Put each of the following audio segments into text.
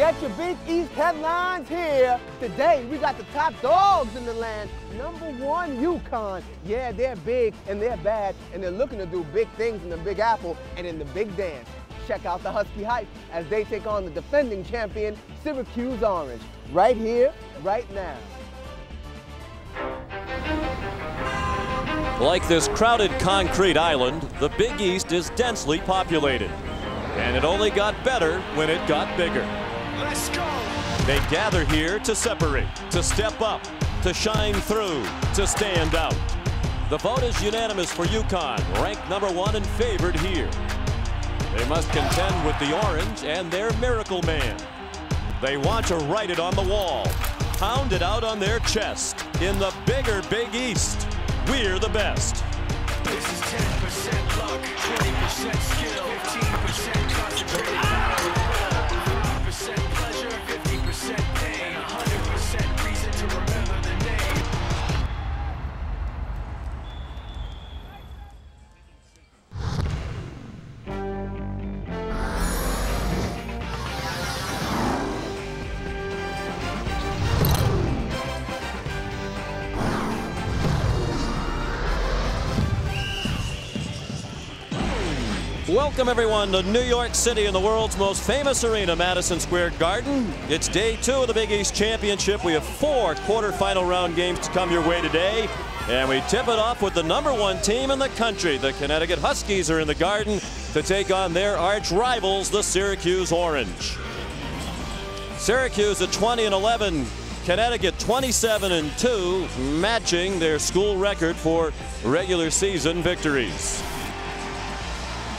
Get your Big East headlines here. Today, we got the top dogs in the land. Number one, UConn. Yeah, they're big and they're bad, and they're looking to do big things in the Big Apple and in the Big Dance. Check out the Husky Hype as they take on the defending champion, Syracuse Orange. Right here, right now. Like this crowded concrete island, the Big East is densely populated. And it only got better when it got bigger. They gather here to separate, to step up, to shine through, to stand out. The vote is unanimous for UConn, ranked number one and favored here. They must contend with the Orange and their miracle man. They want to write it on the wall, pound it out on their chest. In the bigger Big East, we're the best. This is 10% luck, 20% skill, 15% concentrated Welcome everyone to New York City in the world's most famous arena, Madison Square Garden. It's day two of the Big East Championship. We have four quarterfinal round games to come your way today. And we tip it off with the number one team in the country. The Connecticut Huskies are in the Garden to take on their arch rivals, the Syracuse Orange. Syracuse at 20 and 11, Connecticut 27 and 2, matching their school record for regular season victories.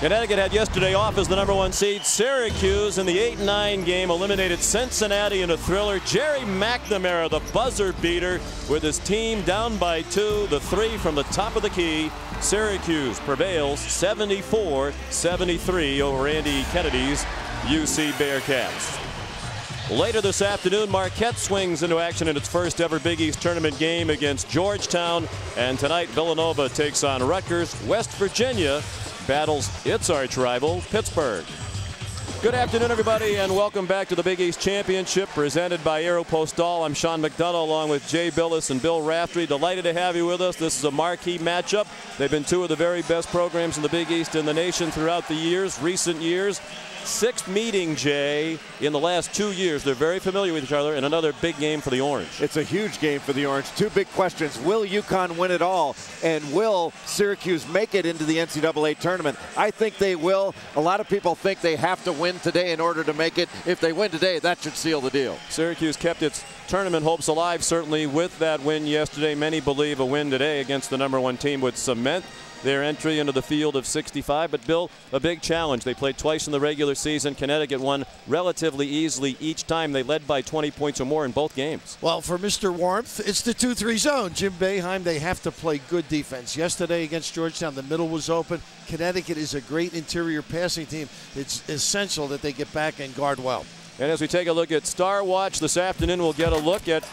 Connecticut had yesterday off as the number one seed. Syracuse in the 8-9 game eliminated Cincinnati in a thriller. Gerry McNamara, the buzzer beater, with his team down by two. The three from the top of the key. Syracuse prevails 74-73 over Andy Kennedy's UC Bearcats. Later this afternoon, Marquette swings into action in its first ever Big East tournament game against Georgetown. And tonight, Villanova takes on Rutgers. West Virginia battles its arch rival, Pittsburgh. Good afternoon, everybody, and welcome back to the Big East Championship presented by Aeropostale. I'm Sean McDonough along with Jay Bilas and Bill Raftery. Delighted to have you with us. This is a marquee matchup. They've been two of the very best programs in the Big East in the nation throughout the years, recent years. Sixth meeting, Jay, in the last two years. They're very familiar with each other, and another big game for the Orange. It's a huge game for the Orange. Two big questions. Will UConn win it all? And will Syracuse make it into the NCAA tournament? I think they will. A lot of people think they have to win today in order to make it. If they win today, that should seal the deal. Syracuse kept its tournament hopes alive, certainly with that win yesterday. Many believe a win today against the number one team would cement their entry into the field of 65. But Bill, a big challenge. They played twice in the regular season. Connecticut won relatively easily each time. They led by 20 points or more in both games. Well, for Mr. Warmth, it's the 2-3 zone. Jim Boeheim, they have to play good defense. Yesterday against Georgetown, the middle was open. Connecticut is a great interior passing team. It's essential that they get back and guard well. And as we take a look at Star Watch this afternoon, we'll get a look at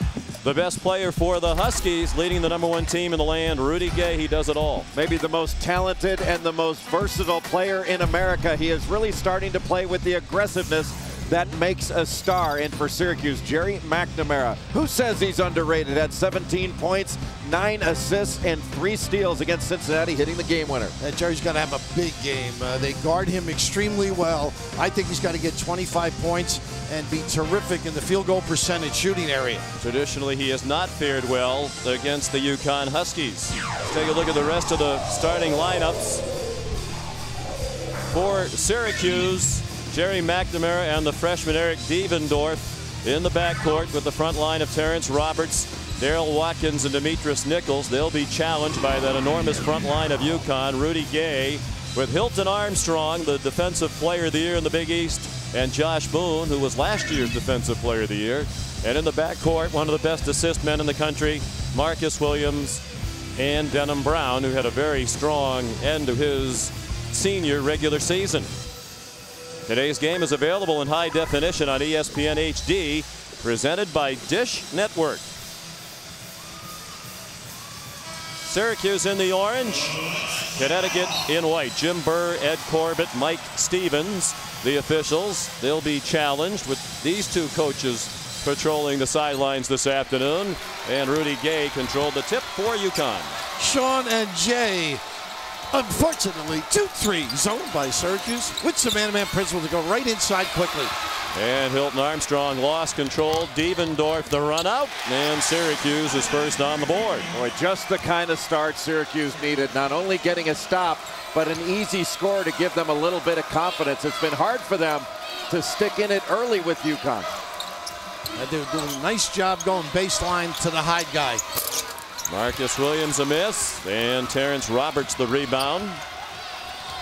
the best player for the Huskies, leading the number one team in the land, Rudy Gay. He does it all. Maybe the most talented and the most versatile player in America. He is really starting to play with the aggressiveness that makes a star. And for Syracuse, Gerry McNamara, who says he's underrated, had 17 points, nine assists, and three steals against Cincinnati, hitting the game winner. And Gerry's going to have a big game. Uh, they guard him extremely well. I think he's got to get 25 points and be terrific in the field goal percentage shooting area. Traditionally, he has not fared well against the UConn Huskies. Let's take a look at the rest of the starting lineups. For Syracuse, Gerry McNamara and the freshman Eric Devendorf in the backcourt with the front line of Terrence Roberts, Darryl Watkins, and Demetrius Nichols. They'll be challenged by that enormous front line of UConn, Rudy Gay, with Hilton Armstrong, the defensive player of the year in the Big East, and Josh Boone, who was last year's defensive player of the year. And in the backcourt, one of the best assist men in the country, Marcus Williams and Denham Brown, who had a very strong end to his senior regular season. Today's game is available in high definition on ESPN HD, presented by Dish Network. Syracuse in the orange. Connecticut in white. Jim Burr, Ed Corbett, Mike Stevens, the officials. They'll be challenged with these two coaches patrolling the sidelines this afternoon. And Rudy Gay controlled the tip for UConn. Sean and Jay. Unfortunately, 2-3 zoned by Syracuse with some man-to-man principle to go right inside quickly. And Hilton Armstrong lost control. Devendorf the run out. And Syracuse is first on the board. Boy, just the kind of start Syracuse needed. Not only getting a stop, but an easy score to give them a little bit of confidence. It's been hard for them to stick in it early with UConn. They're doing a nice job going baseline to the hide guy. Marcus Williams a miss. And Terrence Roberts the rebound.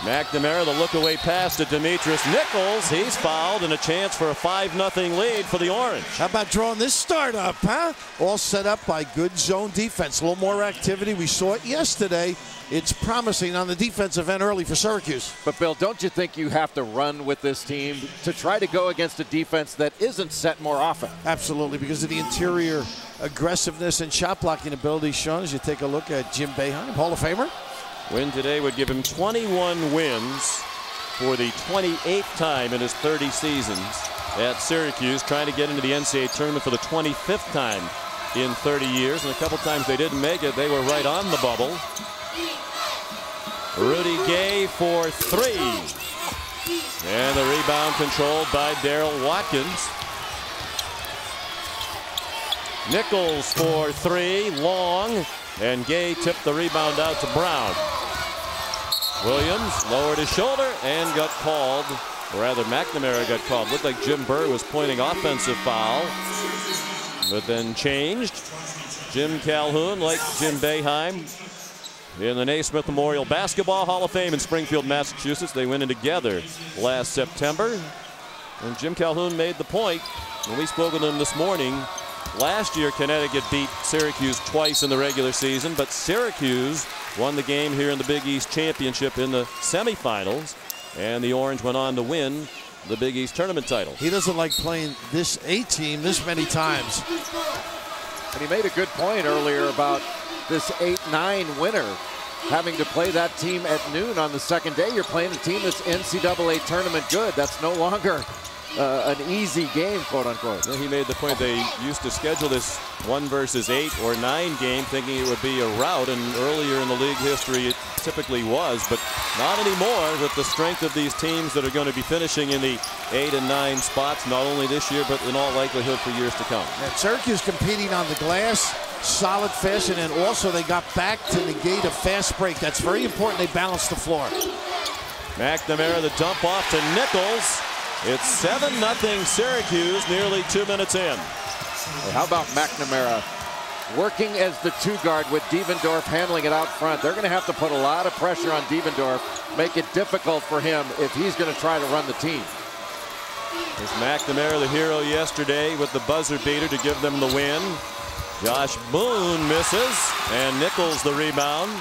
McNamara, the look away pass to Demetrius Nichols. He's fouled and a chance for a 5 0 lead for the Orange. How about drawing this start up, huh? All set up by good zone defense. A little more activity. We saw it yesterday. It's promising on the defensive end early for Syracuse. But Bill, don't you think you have to run with this team to try to go against a defense that isn't set more often? Absolutely, because of the interior aggressiveness and shot blocking ability shown as you take a look at Jim Boeheim, Hall of Famer. Win today would give him 21 wins for the 28th time in his 30 seasons at Syracuse, trying to get into the NCAA tournament for the 25th time in 30 years. And a couple times they didn't make it, they were right on the bubble. Rudy Gay for three. And the rebound controlled by Darryl Watkins. Nichols for three, long, and Gay tipped the rebound out to Brown. Williams lowered his shoulder and got called, or rather McNamara got called. Looked like Jim Burr was pointing offensive foul, but then changed. Jim Calhoun, like Jim Boeheim, in the Naismith Memorial Basketball Hall of Fame in Springfield, Massachusetts. They went in together last September. And Jim Calhoun made the point when we spoke with him this morning. Last year, Connecticut beat Syracuse twice in the regular season, but Syracuse won the game here in the Big East Championship in the semifinals, and the Orange went on to win the Big East tournament title. He doesn't like playing this A team this many times. And he made a good point earlier about this 8-9 winner having to play that team at noon on the second day. You're playing a team that's NCAA tournament good. That's no longer uh, an easy game, quote unquote. He made the point they used to schedule this one versus eight or nine game thinking it would be a rout, and earlier in the league history it typically was, but not anymore with the strength of these teams that are going to be finishing in the eight and nine spots, not only this year, but in all likelihood for years to come. And Syracuse competing on the glass, solid fashion, and also they got back to negate a fast break. That's very important. They balanced the floor. McNamara, the dump off to Nichols. It's 7 0 Syracuse, nearly two minutes in. How about McNamara working as the two guard with Devendorf handling it out front? They're going to have to put a lot of pressure on Devendorf, make it difficult for him if he's going to try to run the team. There's McNamara, the hero yesterday, with the buzzer beater to give them the win. Josh Boone misses, and Nichols the rebound.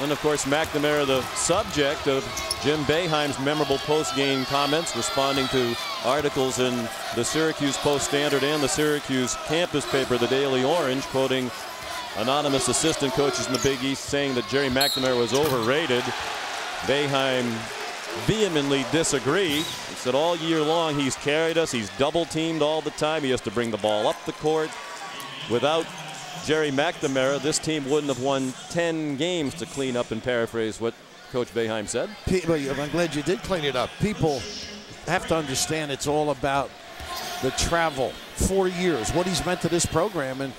And of course, McNamara, the subject of Jim Boeheim's memorable post-game comments, responding to articles in the Syracuse Post-Standard and the Syracuse campus paper, the Daily Orange, quoting anonymous assistant coaches in the Big East saying that Gerry McNamara was overrated. Boeheim vehemently disagreed. He said all year long he's carried us, he's double teamed all the time, he has to bring the ball up the court. Without Gerry McNamara, this team wouldn't have won 10 games to clean up and paraphrase what Coach Boeheim said. I'm glad you did clean it up. People have to understand it's all about the travel. Four years, what he's meant to this program, and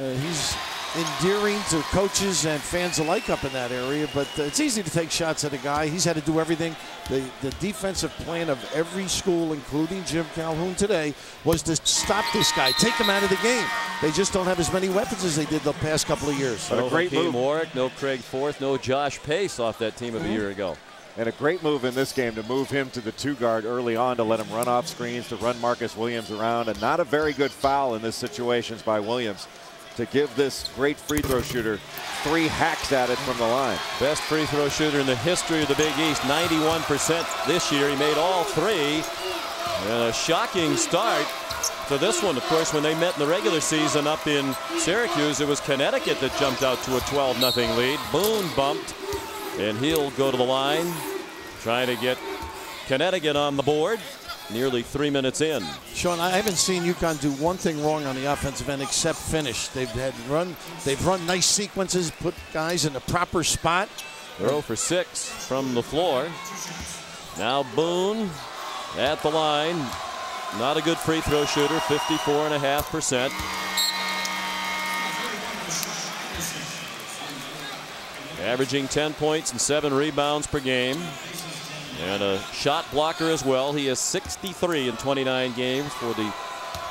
uh, he's endearing to coaches and fans alike up in that area. But it's easy to take shots at a guy. He's had to do everything. The, the defensive plan of every school, including Jim Calhoun today, was to stop this guy, take him out of the game. They just don't have as many weapons as they did the past couple of years. No a great Hakim move. Warrick, no Craig Forth, no Josh Pace off that team of a mm-hmm. year ago. And a great move in this game to move him to the two guard early on to let him run off screens, to run Marcus Williams around, and not a very good foul in this situations by Williams to give this great free throw shooter three hacks at it from the line. Best free throw shooter in the history of the Big East, 91% this year. He made all three. And a shocking start to this one. Of course, when they met in the regular season up in Syracuse, it was Connecticut that jumped out to a 12 0 lead. Boone bumped And he'll go to the line, trying to get Connecticut on the board. Nearly three minutes in. Sean, I haven't seen UConn do one thing wrong on the offensive end except finish. They've had run, they've run nice sequences, put guys in the proper spot. They're 0 for 6 from the floor. Now Boone at the line. Not a good free throw shooter, 54.5%. Averaging 10 points and 7 rebounds per game. And a shot blocker as well. He has 63 in 29 games for the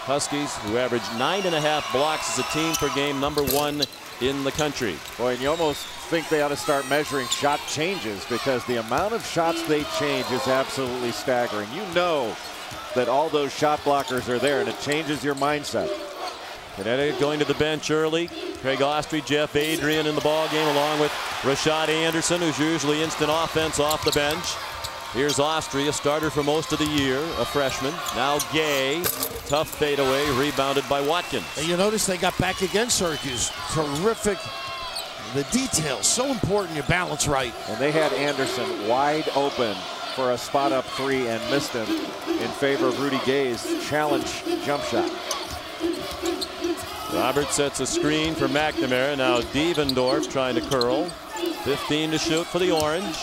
Huskies, who average nine and a half blocks as a team per game, number one in the country. Boy, and you almost think they ought to start measuring shot changes because the amount of shots they change is absolutely staggering. You know that all those shot blockers are there, and it changes your mindset. Connecticut going to the bench early. Craig Austrie, Jeff Adrien in the ball game, along with Rashad Anderson, who's usually instant offense off the bench. Here's Austrie, a starter for most of the year, a freshman. Now Gay, tough fadeaway, rebounded by Watkins. And you notice they got back against Syracuse. Terrific. The details, so important you balance right. And they had Anderson wide open for a spot up three and missed him in favor of Rudy Gay's challenge jump shot. Robert sets a screen for McNamara. Now Devendorf trying to curl. 15 to shoot for the Orange.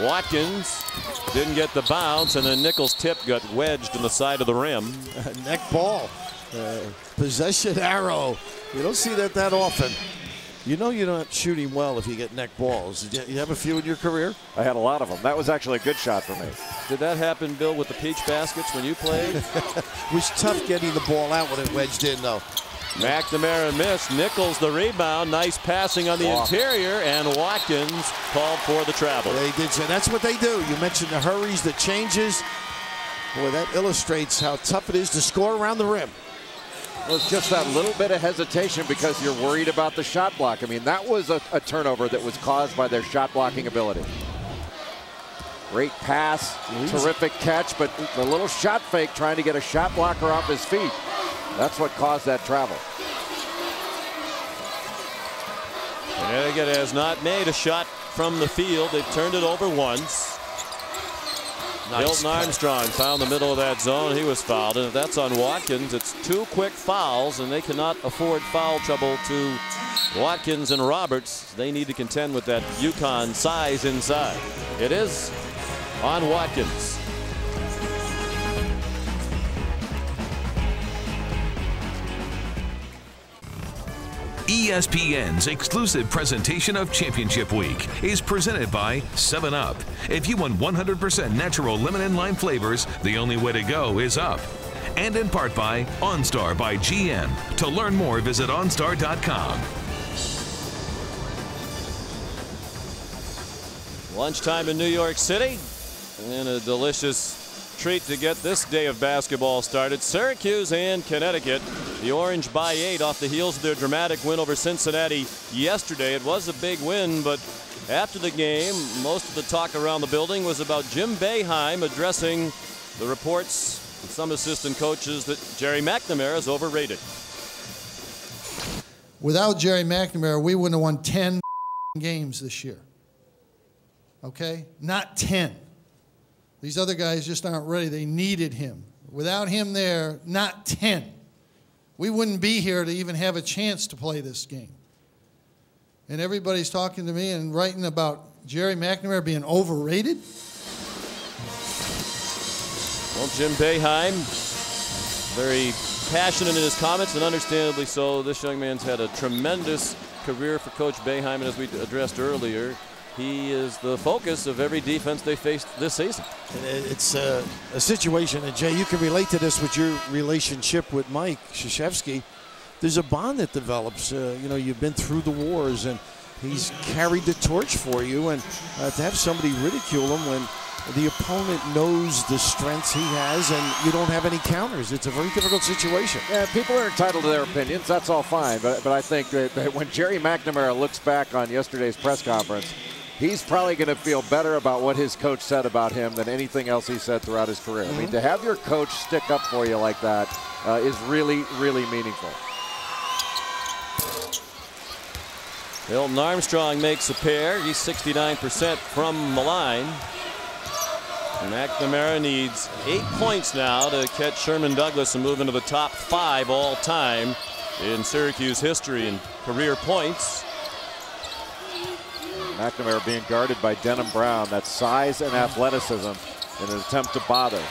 Watkins didn't get the bounce, and then Nichols' tip got wedged in the side of the rim. Neck ball. Uh, possession arrow. You don't see that that often. You know you're not shooting well if you get neck balls. Did you have a few in your career? I had a lot of them. That was actually a good shot for me. Did that happen, Bill, with the peach baskets when you played? it was tough getting the ball out when it wedged in, though. McNamara missed. Nichols the rebound. Nice passing on the interior, and Watkins called for the travel. They did say that's what they do. You mentioned the hurries, the changes. Boy, that illustrates how tough it is to score around the rim. Well, it's just that little bit of hesitation because you're worried about the shot block. I mean, that was a, a turnover that was caused by their shot blocking ability. Great pass, terrific catch, but the little shot fake trying to get a shot blocker off his feet. That's what caused that travel. Connecticut has not made a shot from the field. They've turned it over once. Hilton Armstrong found the middle of that zone. He was fouled. And if that's on Watkins, it's two quick fouls, and they cannot afford foul trouble to Watkins and Roberts. They need to contend with that UConn size inside. It is on Watkins. ESPN's exclusive presentation of Championship Week is presented by 7-Up. If you want 100% natural lemon and lime flavors, the only way to go is up. And in part by OnStar by GM. To learn more, visit OnStar.com. Lunchtime in New York City. And a delicious treat to get this day of basketball started. Syracuse and Connecticut. The Orange by eight off the heels of their dramatic win over Cincinnati yesterday. It was a big win, but after the game, most of the talk around the building was about Jim Boeheim addressing the reports from some assistant coaches that Gerry McNamara is overrated. Without Gerry McNamara, we wouldn't have won 10 games this year. Okay? Not 10. These other guys just aren't ready. They needed him. Without him there, not 10. We wouldn't be here to even have a chance to play this game. And everybody's talking to me and writing about Gerry McNamara being overrated. Well, Jim Boeheim, very passionate in his comments, and understandably so. This young man's had a tremendous career for Coach Boeheim, and as we addressed earlier, he is the focus of every defense they faced this season. It's a, a situation, and Jay, you can relate to this with your relationship with Mike Krzyzewski. There's a bond that develops. Uh, you know, you've been through the wars, and he's carried the torch for you. And uh, to have somebody ridicule him when the opponent knows the strengths he has, and you don't have any counters, it's a very difficult situation. Yeah, people are entitled to their opinions. That's all fine. But, but I think that, that when Gerry McNamara looks back on yesterday's press conference, he's probably going to feel better about what his coach said about him than anything else he said throughout his career. I mean, to have your coach stick up for you like that uh, is really, really meaningful. Hilton Armstrong makes a pair. He's 69% from the line. McNamara needs eight points now to catch Sherman Douglas and move into the top five all time in Syracuse history in career points. McNamara being guarded by Denham Brown. That size and athleticism in an attempt to bother.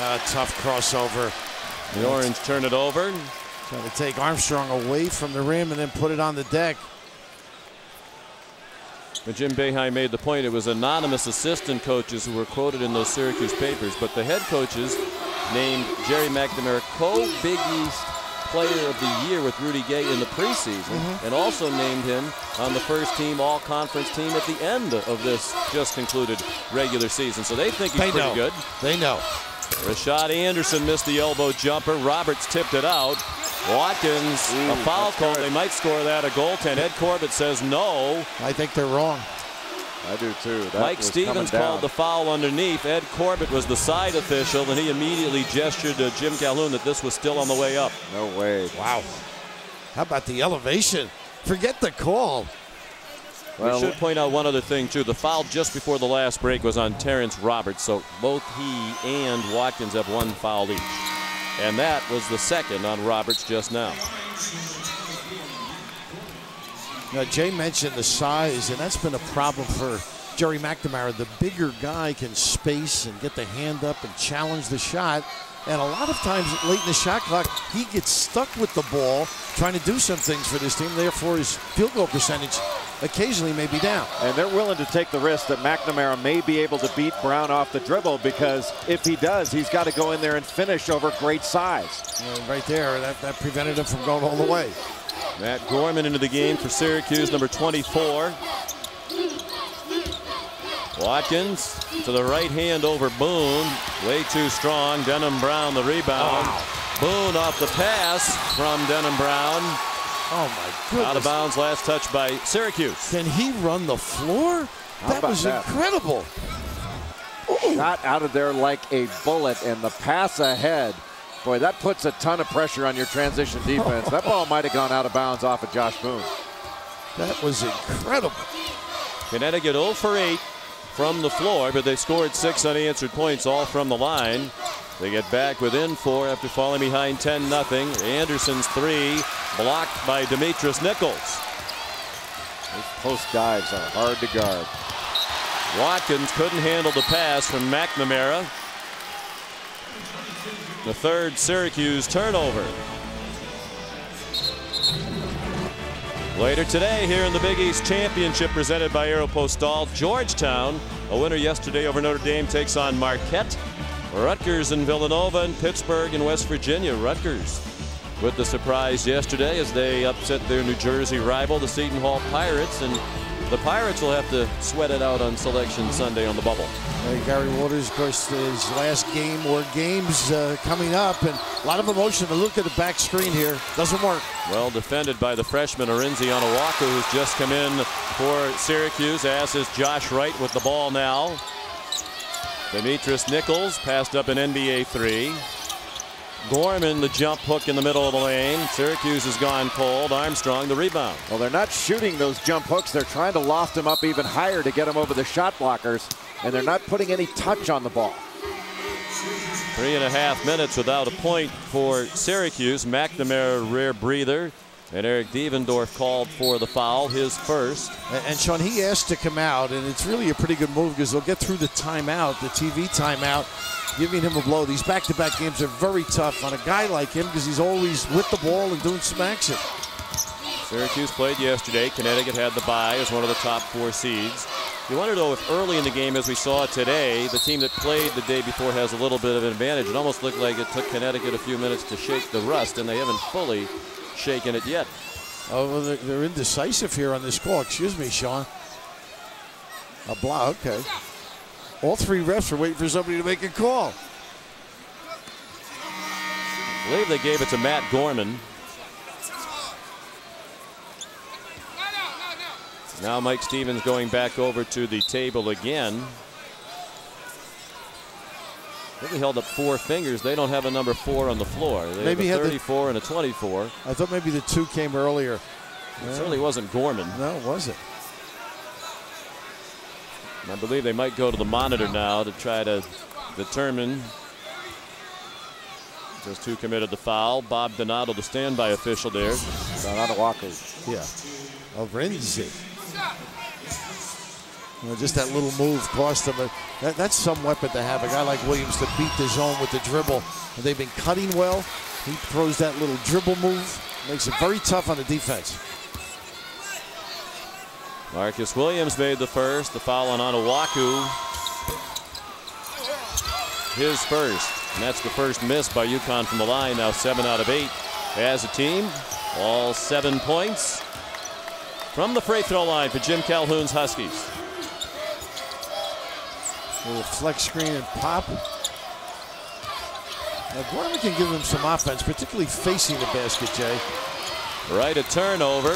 Uh, tough crossover. The Orange turn it over. Trying to take Armstrong away from the rim and then put it on the deck. But Jim Boeheim made the point it was anonymous assistant coaches who were quoted in those Syracuse papers, but the head coaches named Gerry McNamara co-Big East Player of the Year with Rudy Gay in the preseason, mm-hmm. and also named him on the first team All-Conference team at the end of this just concluded regular season. So they think he's They pretty know. good. They know. Rashad Anderson missed the elbow jumper. Roberts tipped it out. Watkins, a foul call. They might score that a goaltend. Ed Corbett says no. I think they're wrong. I do too. That Mike Stevens called the foul underneath. Ed Corbett was the side official, and he immediately gestured to Jim Calhoun that this was still on the way up. No way. Wow. How about the elevation? Forget the call. Well, we should point out one other thing, too. The foul just before the last break was on Terrence Roberts, so both he and Watkins have one foul each. And that was the second on Roberts just now. Now, Jay mentioned the size, and that's been a problem for Gerry McNamara. The bigger guy can space and get the hand up and challenge the shot. And a lot of times late in the shot clock, he gets stuck with the ball trying to do some things for this team. Therefore, his field goal percentage occasionally may be down. And they're willing to take the risk that McNamara may be able to beat Brown off the dribble because if he does, he's got to go in there and finish over great size. And right there, that, that prevented him from going all the way. Matt Gorman into the game for Syracuse, number 24. Watkins to the right hand over Boone. Way too strong. Denham Brown the rebound. Boone off the pass from Denham Brown. Oh, my goodness. Out of bounds. Last touch by Syracuse. Can he run the floor? How That was that? incredible. Shot out of there like a bullet and the pass ahead. Boy, that puts a ton of pressure on your transition defense. that ball might have gone out of bounds off of Josh Boone. That was incredible. Connecticut 0 for 8 from the floor, but they scored six unanswered points, all from the line. They get back within four after falling behind 10 0. Anderson's three blocked by Demetrius Nichols. Those post dives are hard to guard. Watkins couldn't handle the pass from McNamara. The third Syracuse turnover. Later today, here in the Big East Championship presented by Aeropostale, Georgetown, a winner yesterday over Notre Dame, takes on Marquette. Rutgers and Villanova and Pittsburgh and West Virginia. Rutgers with the surprise yesterday as they upset their New Jersey rival, the Seton Hall Pirates, and the Pirates will have to sweat it out on Selection Sunday on the bubble. Uh, Gary Waters, of course, his last game or games uh, coming up, and a lot of emotion. But look at the back screen here; doesn't work. Well defended by the freshman Arinze Onuaku, who's just come in for Syracuse, as is Josh Wright with the ball now. Demetrius Nichols passed up an NBA three. Gorman, the jump hook in the middle of the lane. Syracuse has gone cold. Armstrong, the rebound. Well, they're not shooting those jump hooks. They're trying to loft them up even higher to get them over the shot blockers, and they're not putting any touch on the ball. Three and a half minutes without a point for Syracuse. McNamara, rear breather. And Eric Devendorf called for the foul, his first. And, and Sean, he asked to come out, and it's really a pretty good move because they'll get through the timeout, the TV timeout, giving him a blow. These back-to-back games are very tough on a guy like him because he's always with the ball and doing some action. Syracuse played yesterday. Connecticut had the bye as one of the top four seeds. You wonder, though, if early in the game, as we saw today, the team that played the day before has a little bit of an advantage. It almost looked like it took Connecticut a few minutes to shake the rust, and they haven't fully shaken it yet. Oh, well, they're, they're indecisive here on this call. Excuse me, Sean. A block, okay. All three refs are waiting for somebody to make a call. I believe they gave it to Matt Gorman. Now Mike Stevens going back over to the table again. I think he held up four fingers. They don't have a number four on the floor. They Maybe have had a the- 34 and a 24. I thought maybe the two came earlier. It certainly wasn't Gorman. No, was it? I believe they might go to the monitor now to try to determine just who committed the foul. Bob Donato, the standby official there. Donato Walker. Yeah. Arinze. You know, just that little move cost them. That, that's some weapon to have. A guy like Williams to beat the zone with the dribble. And they've been cutting well. He throws that little dribble move. Makes it very tough on the defense. Marcus Williams made the first. The foul on Onuaku. His first. And that's the first miss by UConn from the line. Now seven out of eight as a team. All seven points from the free throw line for Jim Calhoun's Huskies. Little flex screen and pop. Now Gorman can give him some offense, particularly facing the basket, Jay. Right, a turnover.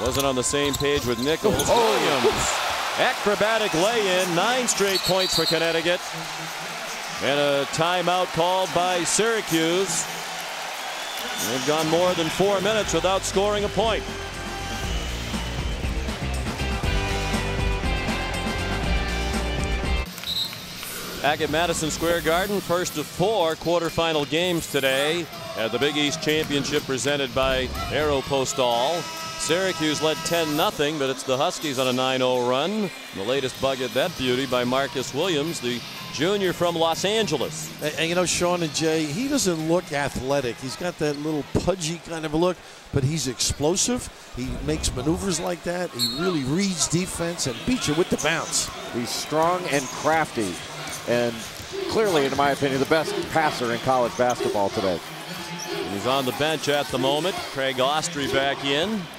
Wasn't on the same page with Nichols. Oh, oh. Williams. Acrobatic lay-in, nine straight points for Connecticut. And a timeout called by Syracuse. They've gone more than four minutes without scoring a point. Back at Madison Square Garden, first of four quarterfinal games today at the Big East Championship presented by Aeropostale. Syracuse led 10-0, but it's the Huskies on a 9-0 run. The latest bug at that beauty by Marcus Williams, the junior from Los Angeles. And, and, you know, Sean and Jay, he doesn't look athletic. He's got that little pudgy kind of a look, but he's explosive. He makes maneuvers like that. He really reads defense and beats you with the bounce. He's strong and crafty, and clearly, in my opinion, the best passer in college basketball today. He's on the bench at the moment. Craig Austrie back in. Nice.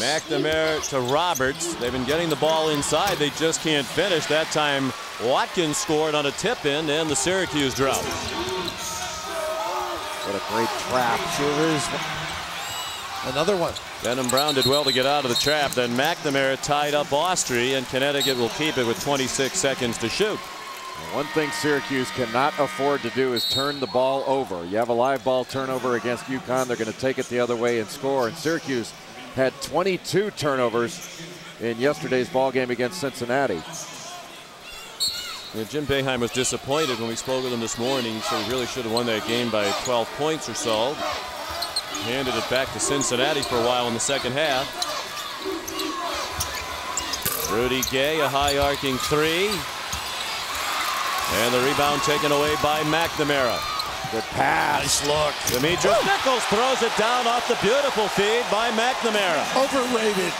McNamara to Roberts. They've been getting the ball inside. They just can't finish. That time Watkins scored on a tip in and the Syracuse drought. What a great trap. Sure is. Another one. Denham Brown did well to get out of the trap. Then McNamara tied up Austrie and Connecticut will keep it with 26 seconds to shoot. One thing Syracuse cannot afford to do is turn the ball over. You have a live ball turnover against UConn, they're going to take it the other way and score. And Syracuse had 22 turnovers in yesterday's ball game against Cincinnati. Yeah, Jim Boeheim was disappointed when we spoke with him this morning. He said he really should have won that game by 12 points or so. Handed it back to Cincinnati for a while in the second half. Rudy Gay, a high arcing three. And the rebound taken away by McNamara. Good pass. Nice look. Demetrius Nichols throws it down off the beautiful feed by McNamara. Overrated.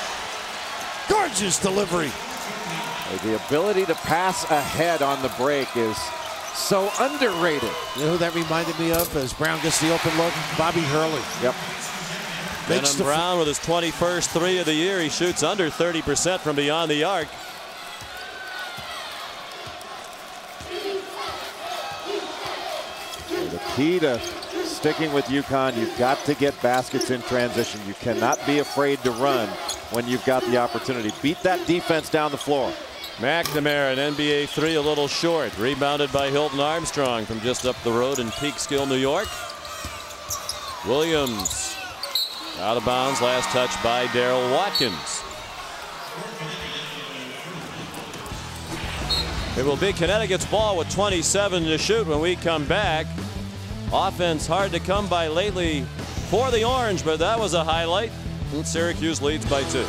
Gorgeous delivery. The ability to pass ahead on the break is so underrated. You know who that reminded me of as Brown gets the open look? Bobby Hurley. Yep. Makes Denham Brown with his 21st three of the year. He shoots under 30% from beyond the arc. The key to sticking with UConn, you've got to get baskets in transition. You cannot be afraid to run when you've got the opportunity. Beat that defense down the floor. McNamara, an NBA three, a little short. Rebounded by Hilton Armstrong from just up the road in Peekskill, New York. Williams out of bounds. Last touch by Darryl Watkins. It will be Connecticut's ball with 27 to shoot when we come back. Offense hard to come by lately for the Orange, but that was a highlight. Syracuse leads by two.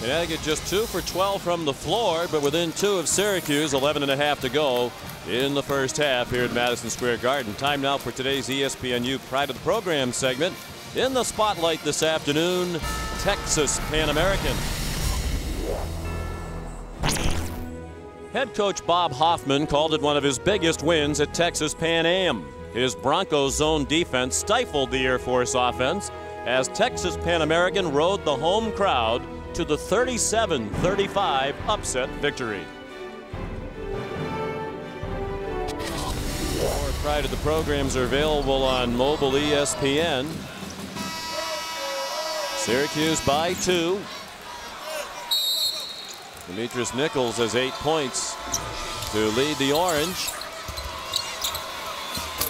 Connecticut just two for 12 from the floor, but within two of Syracuse, 11 and a half to go in the first half here at Madison Square Garden. Time now for today's ESPNU Pride of the Program segment. In the spotlight this afternoon, Texas Pan American. Head coach Bob Hoffman called it one of his biggest wins at Texas Pan Am. His Broncos zone defense stifled the Air Force offense as Texas Pan American rode the home crowd to the 37-35 upset victory. More Pride of the programs are available on mobile ESPN. Syracuse by two. Demetrius Nichols has eight points. to lead the Orange.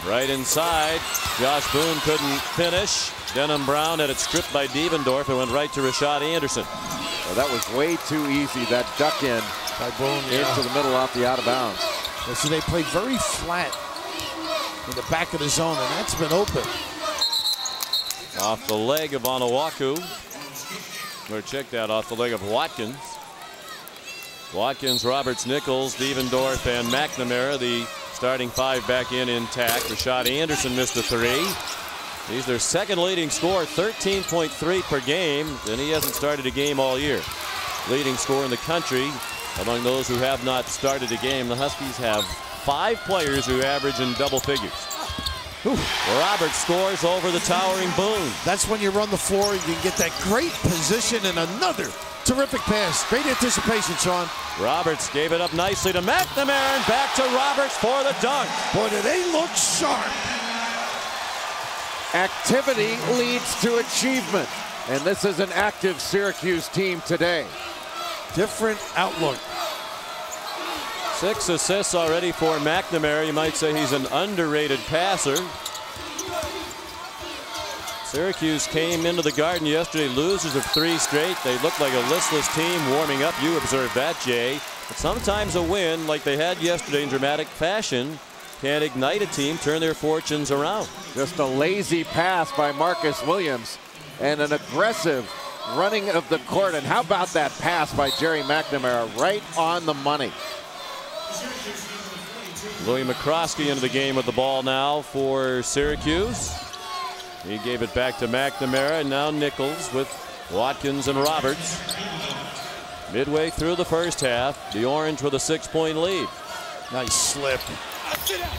Right inside. Josh Boone couldn't finish. Denham Brown had it stripped by Devendorf and went right to Rashad Anderson. Well, that was way too easy. That duck in By Boone, into the middle off the out of bounds. Yeah, So they play very flat in the back of the zone, and that's been open. Off the leg of Onuaku. Or check that off the leg of Watkins. Watkins, Roberts, Nichols, Devendorf, and McNamara, the starting five back in intact. Rashad Anderson missed a three. He's their second leading scorer, 13.3 per game, and he hasn't started a game all year. Leading scorer in the country among those who have not started a game. The Huskies have five players who average in double figures. Robert scores over the towering Boone. That's when you run the floor, you can get that great position and another terrific pass. Great anticipation, Sean. Roberts gave it up nicely to McNamara and back to Roberts for the dunk. Boy, do they look sharp. Activity leads to achievement. And this is an active Syracuse team today. Different outlook. Six assists already for McNamara. You might say he's an underrated passer. Syracuse came into the Garden yesterday, losers of three straight. They looked like a listless team warming up. You observed that, Jay. But sometimes a win, like they had yesterday in dramatic fashion, can ignite a team, turn their fortunes around. Just a lazy pass by Marcus Williams and an aggressive running of the court. And how about that pass by Gerry McNamara right on the money? Louie McCroskey into the game with the ball now for Syracuse. He gave it back to McNamara, and now Nichols with Watkins and Roberts. Midway through the first half, the Orange with a six-point lead. Nice slip.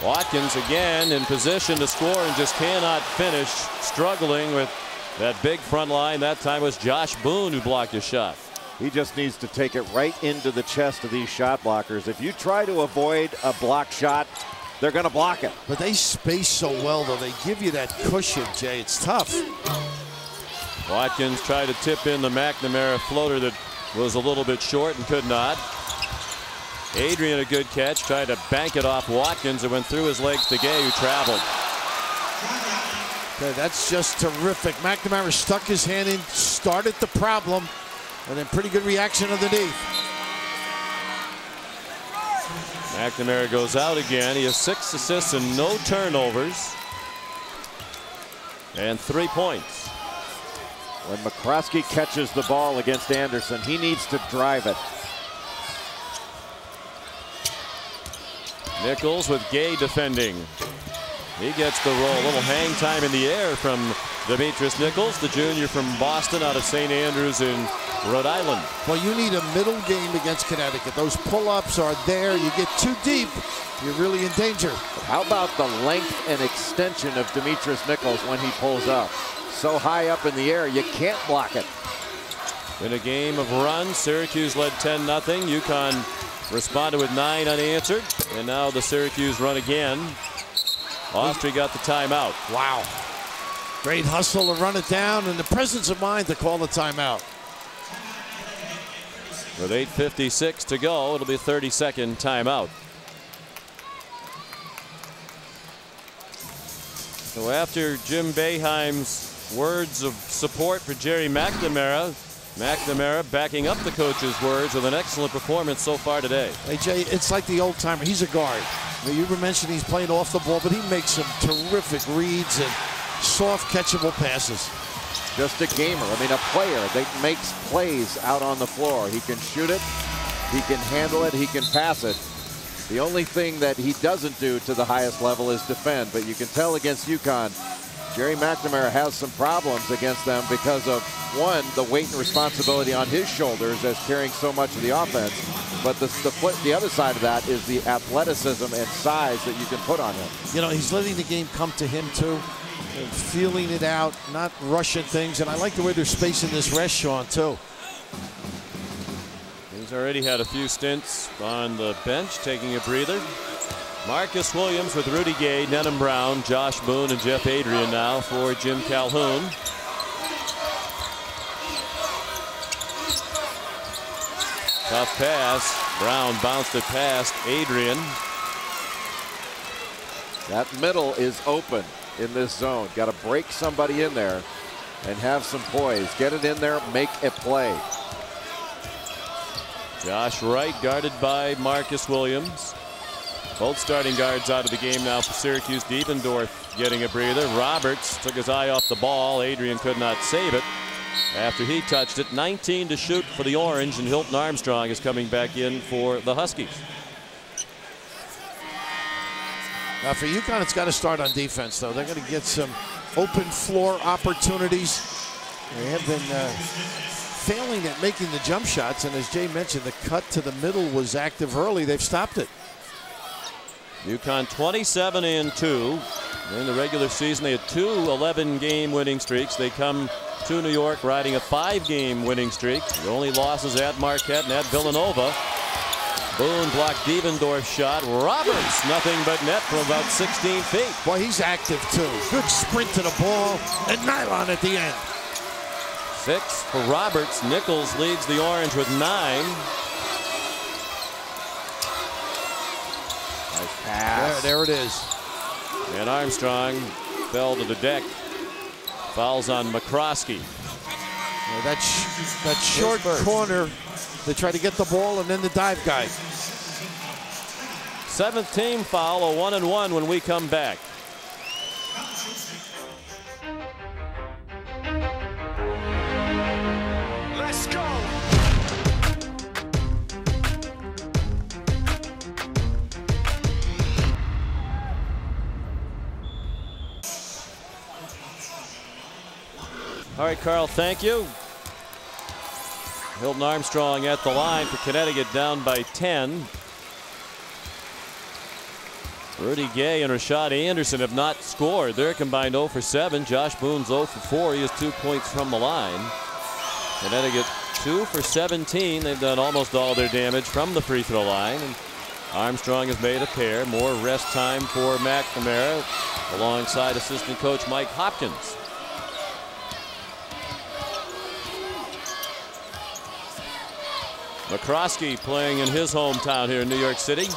Watkins again in position to score and just cannot finish, struggling with that big front line. That time was Josh Boone who blocked a shot. He just needs to take it right into the chest of these shot blockers. If you try to avoid a block shot, they're going to block it. But they space so well, though. They give you that cushion, Jay. It's tough. Watkins tried to tip in the McNamara floater that was a little bit short and could not. Adrien a good catch, tried to bank it off Watkins. It went through his legs to Gay, who traveled. Okay, that's just terrific. McNamara stuck his hand in, started the problem, and then pretty good reaction underneath. McNamara goes out again. He has six assists and no turnovers. And three points. When McCroskey catches the ball against Anderson, he needs to drive it. Nichols with Gay defending. He gets the roll. A little hang time in the air from Demetrius Nichols, the junior from Boston out of St. Andrews in Rhode Island. Well, you need a middle game against Connecticut. Those pull-ups are there. You get too deep, you're really in danger. How about the length and extension of Demetrius Nichols when he pulls up? So high up in the air, you can't block it. In a game of runs, Syracuse led 10 0. UConn responded with nine unanswered. And now the Syracuse run again. Austrie got the timeout. Wow. Great hustle to run it down and the presence of mind to call the timeout. With 8.56 to go, it'll be a 30 second timeout. So after Jim Boeheim's words of support for Gerry McNamara, McNamara backing up the coach's words with an excellent performance so far today. Hey, Jay, it's like the old timer. He's a guard. Now, you were mentioning he's playing off the ball, but he makes some terrific reads and soft catchable passes. Just a gamer. I mean, a player that makes plays out on the floor. He can shoot it, he can handle it, he can pass it. The only thing that he doesn't do to the highest level is defend. But you can tell against UConn, Gerry McNamara has some problems against them because of one, the weight and responsibility on his shoulders as carrying so much of the offense. But the, the, flip, the other side of that is the athleticism and size that you can put on him. You know, he's letting the game come to him, too. and Feeling it out, not rushing things. And I like the way they're spacing this rest, Sean, too. He's already had a few stints on the bench, taking a breather. Marcus Williams with Rudy Gay, Denham Brown, Josh Boone, and Jeff Adrien now for Jim Calhoun. Tough pass. Brown bounced it past Adrien. That middle is open in this zone. Got to break somebody in there and have some poise. Get it in there, make a play. Josh Wright guarded by Marcus Williams. Both starting guards out of the game now for Syracuse. Devendorf getting a breather. Roberts took his eye off the ball. Adrien could not save it after he touched it. 19 to shoot for the Orange, and Hilton Armstrong is coming back in for the Huskies. Now for UConn, it's got to start on defense, though. They're going to get some open floor opportunities. They have been uh, failing at making the jump shots, and as Jay mentioned, the cut to the middle was active early. They've stopped it. UConn 27 and 2. In the regular season, they had two 11 game winning streaks. They come to New York riding a five game winning streak. The only losses at Marquette and at Villanova. Boone blocked Devendorf's shot. Roberts, nothing but net from about 16 feet. Boy, he's active too. Good sprint to the ball and nylon at the end. Six for Roberts. Nichols leads the Orange with nine. Nice pass. There, there it is. And Armstrong fell to the deck. Fouls on McCroskey. Yeah, that, sh that short corner, they try to get the ball and then the dive guy. Seventh team foul, a one and one when we come back. All right, Karl, thank you. Hilton Armstrong at the line for Connecticut down by 10. Rudy Gay and Rashad Anderson have not scored. They're combined 0 for 7. Josh Boone's 0 for 4. He has two points from the line. Connecticut 2 for 17. They've done almost all their damage from the free throw line. And Armstrong has made a pair. More rest time for McNamara alongside assistant coach Mike Hopkins. McCroskey playing in his hometown here in New York City.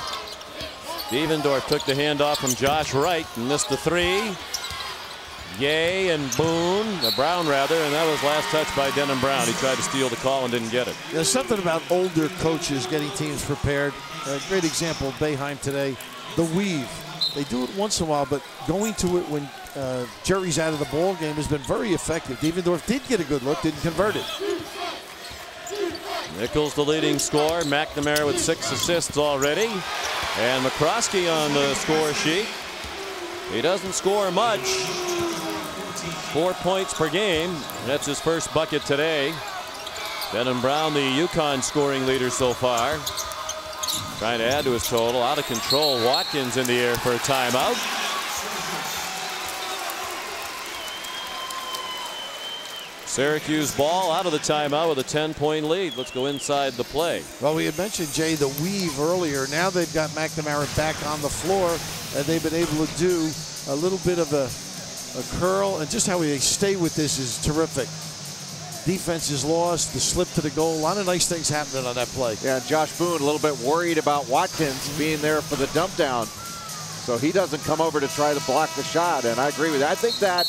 Devendorf took the handoff from Josh Wright and missed the three. Yay and Boone, uh, Brown rather, and that was last touch by Denham Brown. He tried to steal the call and didn't get it. There's something about older coaches getting teams prepared. A great example, Boeheim today, the weave. They do it once in a while, but going to it when uh, Gerry's out of the ball game has been very effective. Devendorf did get a good look, didn't convert it. Nichols the leading scorer. McNamara with six assists already. And McCroskey on the score sheet. He doesn't score much. Four points per game. That's his first bucket today. Denham Brown, the UConn scoring leader so far. Trying to add to his total. Out of control. Watkins in the air for a timeout. Syracuse ball out of the timeout with a 10 point lead. Let's go inside the play. Well, we had mentioned, Jay, the weave earlier. Now they've got McNamara back on the floor, and they've been able to do a little bit of a, a curl, and just how they stay with this is terrific. Defense is lost, the slip to the goal. A lot of nice things happening on that play. Yeah, Josh Boone a little bit worried about Watkins being there for the dump down. So he doesn't come over to try to block the shot, and I agree with you. I think that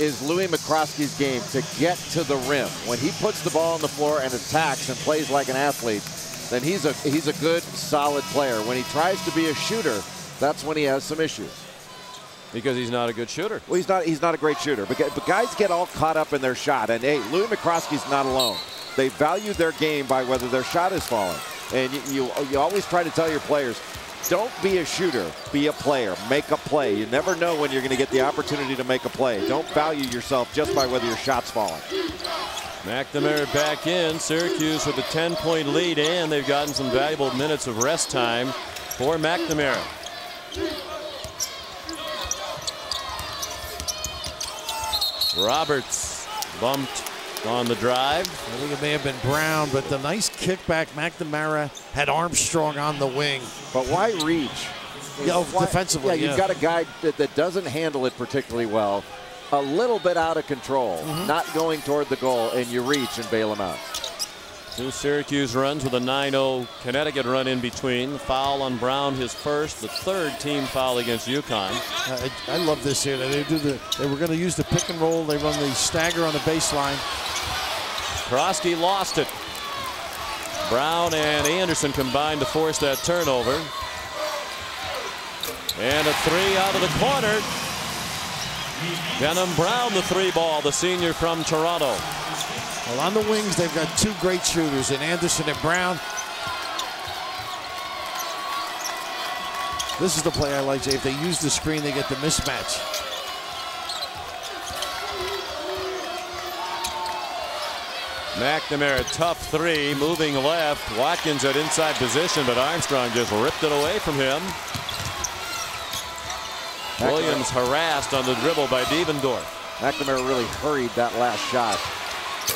is Louie McCroskey's game to get to the rim. When he puts the ball on the floor and attacks and plays like an athlete, then he's a he's a good, solid player. When he tries to be a shooter, that's when he has some issues. Because he's not a good shooter. Well, he's not he's not a great shooter. But, but guys get all caught up in their shot. And hey, Louie McCroskey's not alone. They value their game by whether their shot is falling. And you, you, you always try to tell your players, don't be a shooter, be a player. Make a play. You never know when you're going to get the opportunity to make a play. Don't value yourself just by whether your shot's falling. McNamara back in. Syracuse with a 10 point lead, and they've gotten some valuable minutes of rest time for McNamara. Roberts bumped on the drive. I think it may have been Brown, but the nice kickback. McNamara had Armstrong on the wing. But why reach? Yeah, oh, Why- defensively, Yeah, you've got a guy that, that doesn't handle it particularly well, a little bit out of control, Mm-hmm. not going toward the goal, and you reach and bail him out. Two Syracuse runs with a 9-0 Connecticut run in between. Foul on Brown, his first, the third team foul against UConn. I, I love this here. They do the. They were going to use the pick and roll. They run the stagger on the baseline. Krosky lost it. Brown and Anderson combined to force that turnover. And a three out of the corner. Denham Brown, the three ball, the senior from Toronto. Well, on the wings, they've got two great shooters in Anderson and Brown. This is the play I like, Jay. If they use the screen, they get the mismatch. McNamara, tough three, moving left. Watkins at inside position, but Armstrong just ripped it away from him. Williams harassed on the dribble by Devendorf. McNamara really hurried that last shot.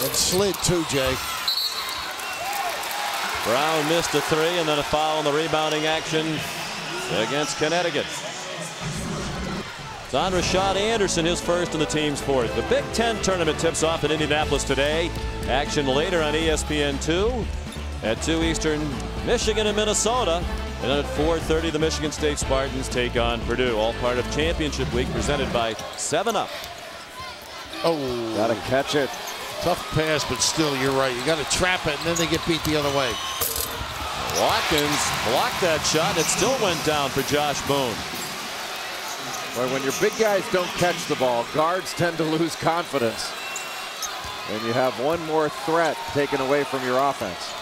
And slid too, Jay. Brown missed a three and then a foul on the rebounding action against Connecticut. It's on Rashad Anderson, his first in the team's fourth. The Big Ten tournament tips off in Indianapolis today. Action later on E ESPN2 at 2 Eastern, Michigan and Minnesota. And then at 4.30, the Michigan State Spartans take on Purdue. All part of Championship Week presented by 7-Up. Oh, Gotta catch it. Tough pass, but still, you're right. You got to trap it, and then they get beat the other way. Watkins blocked that shot. and It still went down for Josh Boone. Boy, when your big guys don't catch the ball, guards tend to lose confidence. And you have one more threat taken away from your offense.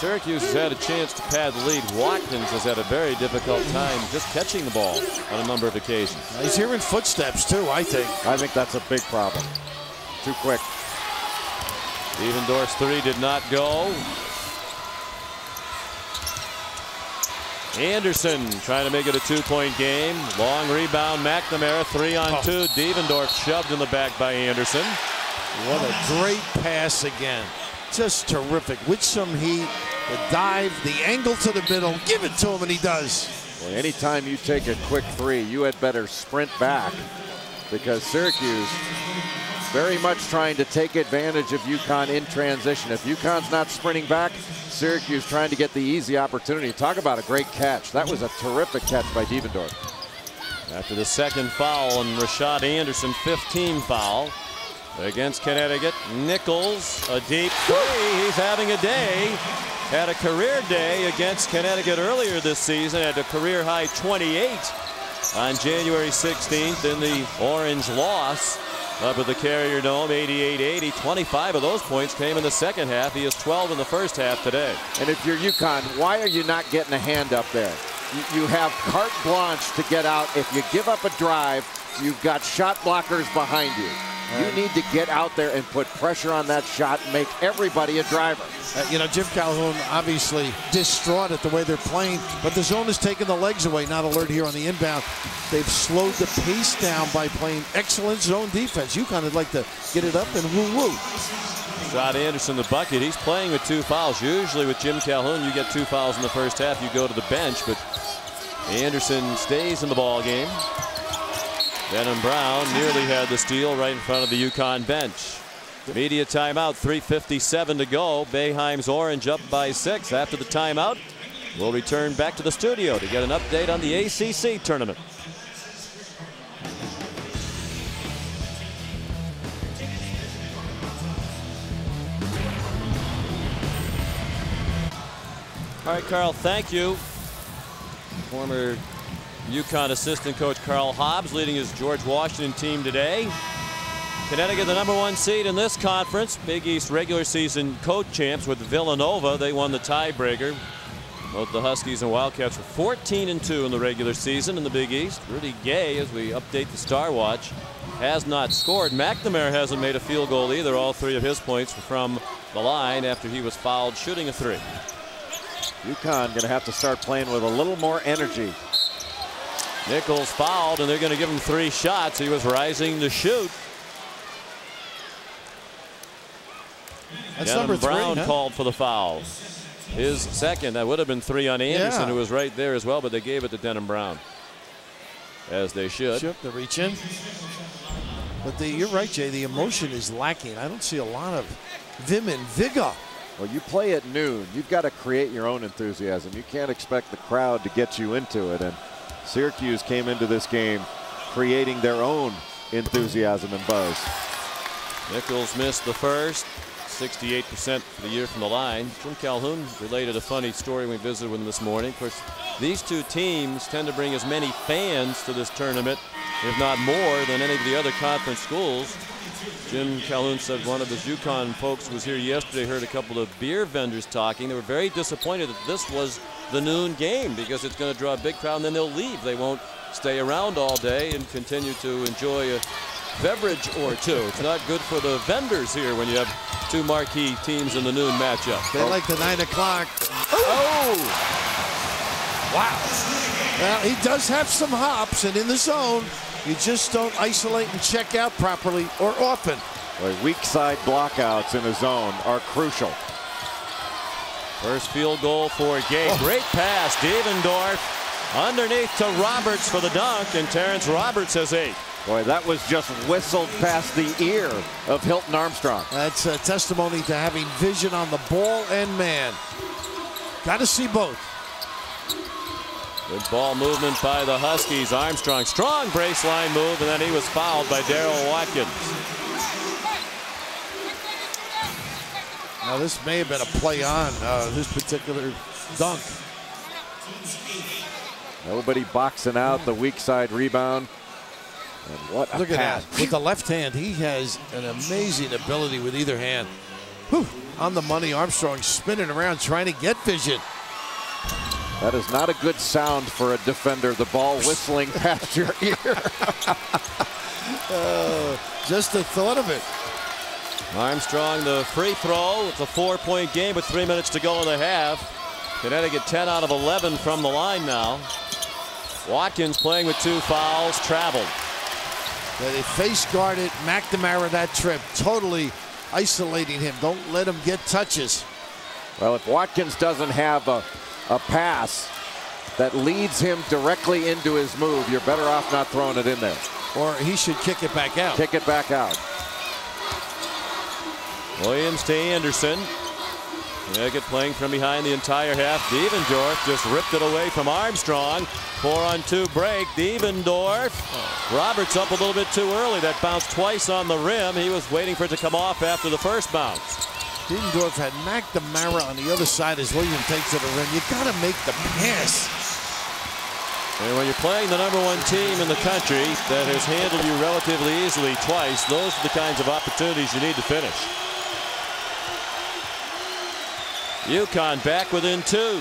Syracuse has had a chance to pad the lead. Watkins has had a very difficult time just catching the ball on a number of occasions. He's hearing footsteps, too, I think. I think that's a big problem. Too quick. Devendorf's three did not go. Anderson trying to make it a two-point game. Long rebound, McNamara, three on Oh. two. Devendorf shoved in the back by Anderson. What a great pass again. Just terrific. With some heat, the dive, the angle to the middle. Give it to him, and he does. Boy, anytime you take a quick three, you had better sprint back because Syracuse very much trying to take advantage of UConn in transition. If UConn's not sprinting back, Syracuse trying to get the easy opportunity. Talk about a great catch. That was a terrific catch by Devendorf. After the second foul and Rashad Anderson, 15 foul against Connecticut. Nichols, a deep three. He's having a day. Had a career day against Connecticut earlier this season. Had a career high 28 on January 16th in the Orange loss up at the Carrier Dome, 88-80. 25 of those points came in the second half. He has 12 in the first half today. And if you're UConn, why are you not getting a hand up there? You, you have carte blanche to get out. If you give up a drive, you've got shot blockers behind you. You need to get out there and put pressure on that shot and make everybody a driver. Uh, you know, Jim Calhoun obviously distraught at the way they're playing, but the zone has taken the legs away. Not alert here on the inbound. They've slowed the pace down by playing excellent zone defense. You kind of like to get it up and woo-woo. Shot Anderson the bucket. He's playing with two fouls. Usually with Jim Calhoun, you get two fouls in the first half. You go to the bench, but Anderson stays in the ball game. Denham Brown nearly had the steal right in front of the UConn bench. Media timeout, 3.57 to go. Boeheim's Orange up by six. After the timeout, we'll return back to the studio to get an update on the ACC tournament. All right, Karl, thank you. Former UConn assistant coach Karl Hobbs leading his George Washington team today. Connecticut, the number one seed in this conference. Big East regular season coach champs with Villanova. They won the tiebreaker. Both the Huskies and Wildcats were 14 and 2 in the regular season in the Big East. Rudy Gay, as we update the Star Watch, has not scored. McNamara hasn't made a field goal either. All three of his points were from the line after he was fouled shooting a three. UConn going to have to start playing with a little more energy. Nichols fouled, and they're going to give him three shots. He was rising to shoot. That's Denham number three, Brown huh? called for the foul. His second. That would have been three on Anderson, Yeah. who was right there as well, but they gave it to Denham Brown. As they should. Shook the reach in. But the, you're right, Jay. The emotion is lacking. I don't see a lot of vim and vigor. Well, you play at noon. You've got to create your own enthusiasm. You can't expect the crowd to get you into it. And Syracuse came into this game creating their own enthusiasm and buzz. Nichols missed the first. 68% for the year from the line. Jim Calhoun related a funny story we visited with him this morning. Of course, these two teams tend to bring as many fans to this tournament, if not more, than any of the other conference schools. Jim Calhoun said one of his UConn folks was here yesterday, heard a couple of beer vendors talking. They were very disappointed that this was the noon game because it's going to draw a big crowd and then they'll leave. They won't stay around all day and continue to enjoy a beverage or two. It's not good for the vendors here when you have two marquee teams in the noon matchup. They like the 9 o'clock. Oh! Wow. Well, he does have some hops, and in the zone, you just don't isolate and check out properly or often. Boy, weak side blockouts in a zone are crucial. First field goal for Gay. Oh. Great pass. Devendorf underneath to Roberts for the dunk, and Terrence Roberts has eight. Boy, that was just whistled past the ear of Hilton Armstrong. That's a testimony to having vision on the ball and man. Got to see both. Good ball movement by the Huskies. Armstrong, strong baseline move, and then he was fouled by Darryl Watkins. Now, this may have been a play on uh, this particular dunk. Nobody boxing out the weak side rebound. And what a Look at pass. that. With the left hand, he has an amazing ability with either hand. Whew. On the money, Armstrong spinning around trying to get vision. That is not a good sound for a defender. The ball whistling past your ear. Uh, just the thought of it. Armstrong, the free throw. It's a four-point game with three minutes to go in the half. Connecticut 10 out of 11 from the line now. Watkins playing with two fouls, traveled. Yeah, they face guarded McNamara that trip, totally isolating him. Don't let him get touches. Well, if Watkins doesn't have a, a pass that leads him directly into his move, you're better off not throwing it in there. Or he should kick it back out. Kick it back out. Williams to Anderson. Connecticut playing from behind the entire half. Devendorf just ripped it away from Armstrong. Four on two break. Devendorf. Roberts up a little bit too early. That bounced twice on the rim. He was waiting for it to come off after the first bounce. Devendorf had McNamara on the other side as William takes to the rim. You got to make the pass. And when you're playing the number one team in the country that has handled you relatively easily twice, those are the kinds of opportunities you need to finish. UConn back within two.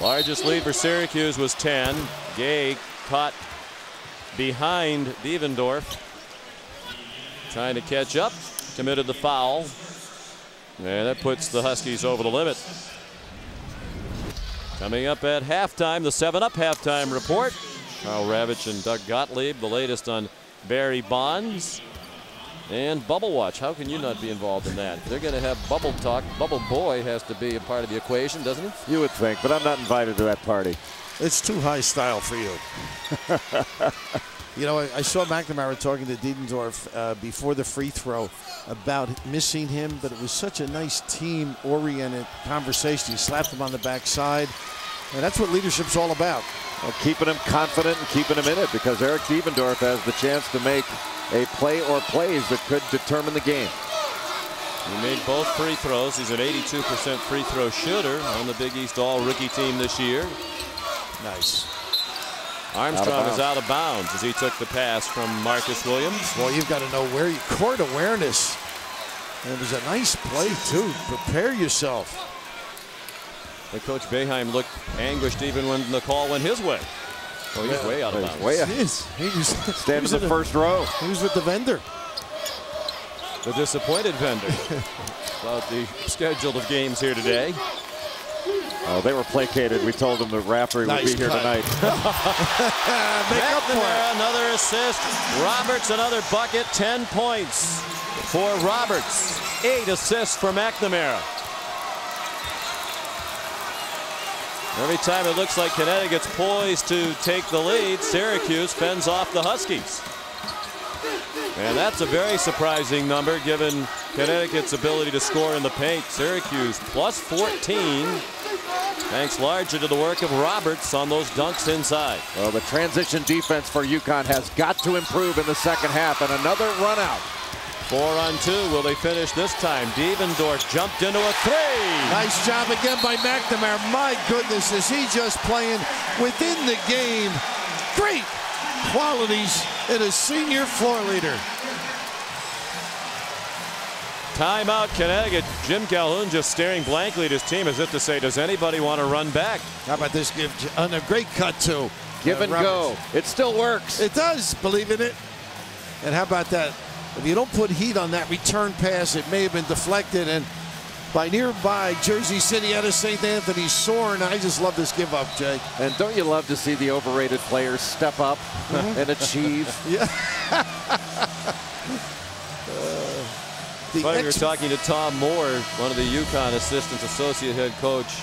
Largest lead for Syracuse was 10. Gay caught behind Devendorf. Trying to catch up. Committed the foul. And that puts the Huskies over the limit. Coming up at halftime, the 7 Up halftime report. Karl Ravech and Doug Gottlieb, the latest on Barry Bonds. And Bubble Watch. How can you not be involved in that? They're going to have Bubble Talk. Bubble Boy has to be a part of the equation, doesn't he? You would think, but I'm not invited to that party. It's too high style for you. you know, I, I saw McNamara talking to Devendorf uh, before the free throw about missing him, but it was such a nice team-oriented conversation. He slapped him on the backside, and that's what leadership's all about. Well, keeping him confident and keeping him in it because Eric Devendorf has the chance to make a play or plays that could determine the game. He made both free throws. He's an 82% free throw shooter on the Big East All Rookie team this year. Nice. Armstrong is out of bounds as he took the pass from Marcus Williams. Well, you've got to know where you court awareness. And it was a nice play too. Prepare yourself. And Coach Boeheim looked anguished even when the call went his way. Oh, he's Yeah. way out of He's bounds. way out. He is. He was Stand he was in the a- first row. He was with the vendor. The disappointed vendor about the schedule of games here today. Oh, they were placated. We told them the would Nice be here tonight. Make up for it. McNamara, another assist. Roberts, another bucket. 10 points for Roberts. Eight assists for McNamara. Every time it looks like Connecticut's poised to take the lead, Syracuse fends off the Huskies. And that's a very surprising number given Connecticut's ability to score in the paint. Syracuse plus 14. Thanks largely to the work of Roberts on those dunks inside. Well, the transition defense for UConn has got to improve in the second half, and another run out. Four on two. Will they finish this time? Devendorf jumped into a three. Nice job again by McNamara. My goodness, is he just playing within the game? Great qualities in a senior floor leader. Timeout, Connecticut. Jim Calhoun just staring blankly at his team as if to say, does anybody want to run back? How about this give on a great cut too? Give Uh, and Roberts. go. It still works. It does, believe in it. And how about that? If you don't put heat on that return pass, it may have been deflected. And by nearby Jersey City out of St. Anthony, Soren, I just love this give up, Jake. And don't you love to see the overrated players step up and achieve? The Funny, we were talking to Tom Moore, one of the UConn assistants, associate head coach,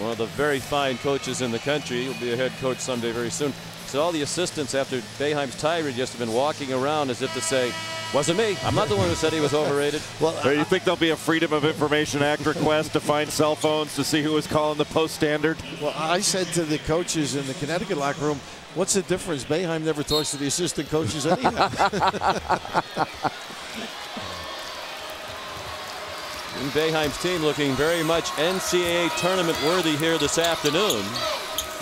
one of the very fine coaches in the country. He'll be a head coach someday very soon. So all the assistants after Boeheim's tirade just have been walking around as if to say, wasn't me. I'm not the one who said he was overrated. well, Or you think there'll be a Freedom of Information Act request to find cell phones to see who was calling the Post-Standard? Well, I said to the coaches in the Connecticut locker room, what's the difference? Boeheim never talks to the assistant coaches anyhow. And Boeheim's team looking very much NCAA tournament worthy here this afternoon.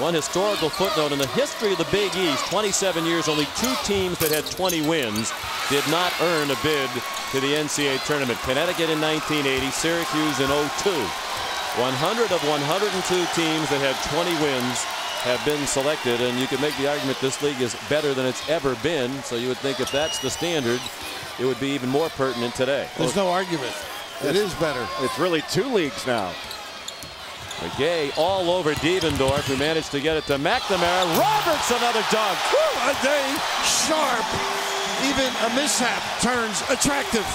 One historical footnote in the history of the Big East, 27 years, only two teams that had 20 wins did not earn a bid to the NCAA tournament. Connecticut in 1980, Syracuse in 02. 100 of 102 teams that had 20 wins have been selected, and you could make the argument this league is better than it's ever been. So you would think if that's the standard, it would be even more pertinent today. There's no argument. It is better. It's really two leagues now. Gay all over Devendorf, who managed to get it to McNamara. Roberts another dunk. Woo, a day sharp. Even a mishap turns attractive.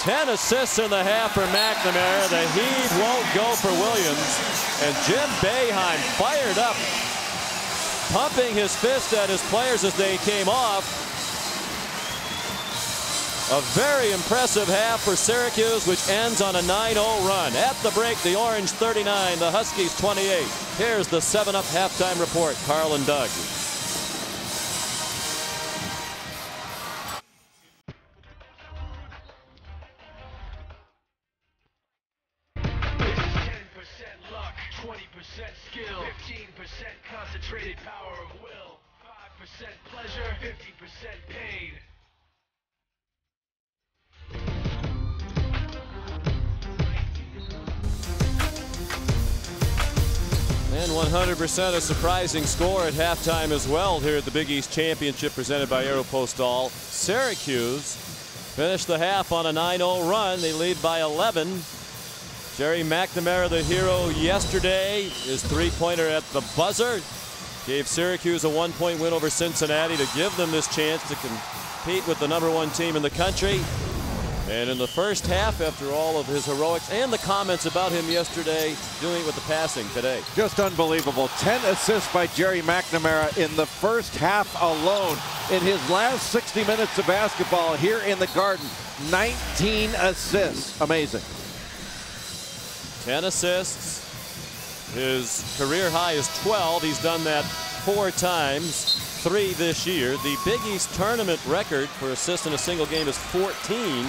10 assists in the half for McNamara. The heave won't go for Williams. And Jim Boeheim fired up, pumping his fist at his players as they came off. A very impressive half for Syracuse, which ends on a 9-0 run. At the break, the Orange 39, the Huskies 28. Here's the 7-Up halftime report. Karl and Doug. 100% a surprising score at halftime as well here at the Big East Championship presented by Aeropostale. Syracuse finished the half on a 9-0 run. They lead by 11. Gerry McNamara, the hero yesterday, his three-pointer at the buzzer gave Syracuse a one-point win over Cincinnati to give them this chance to compete with the number one team in the country. And in the first half, after all of his heroics and the comments about him yesterday, doing it with the passing today. Just unbelievable. 10 assists by Gerry McNamara in the first half alone. In his last 60 minutes of basketball here in the Garden, 19 assists. Amazing. 10 assists. His career high is 12. He's done that four times, three this year. The Big East tournament record for assists in a single game is 14.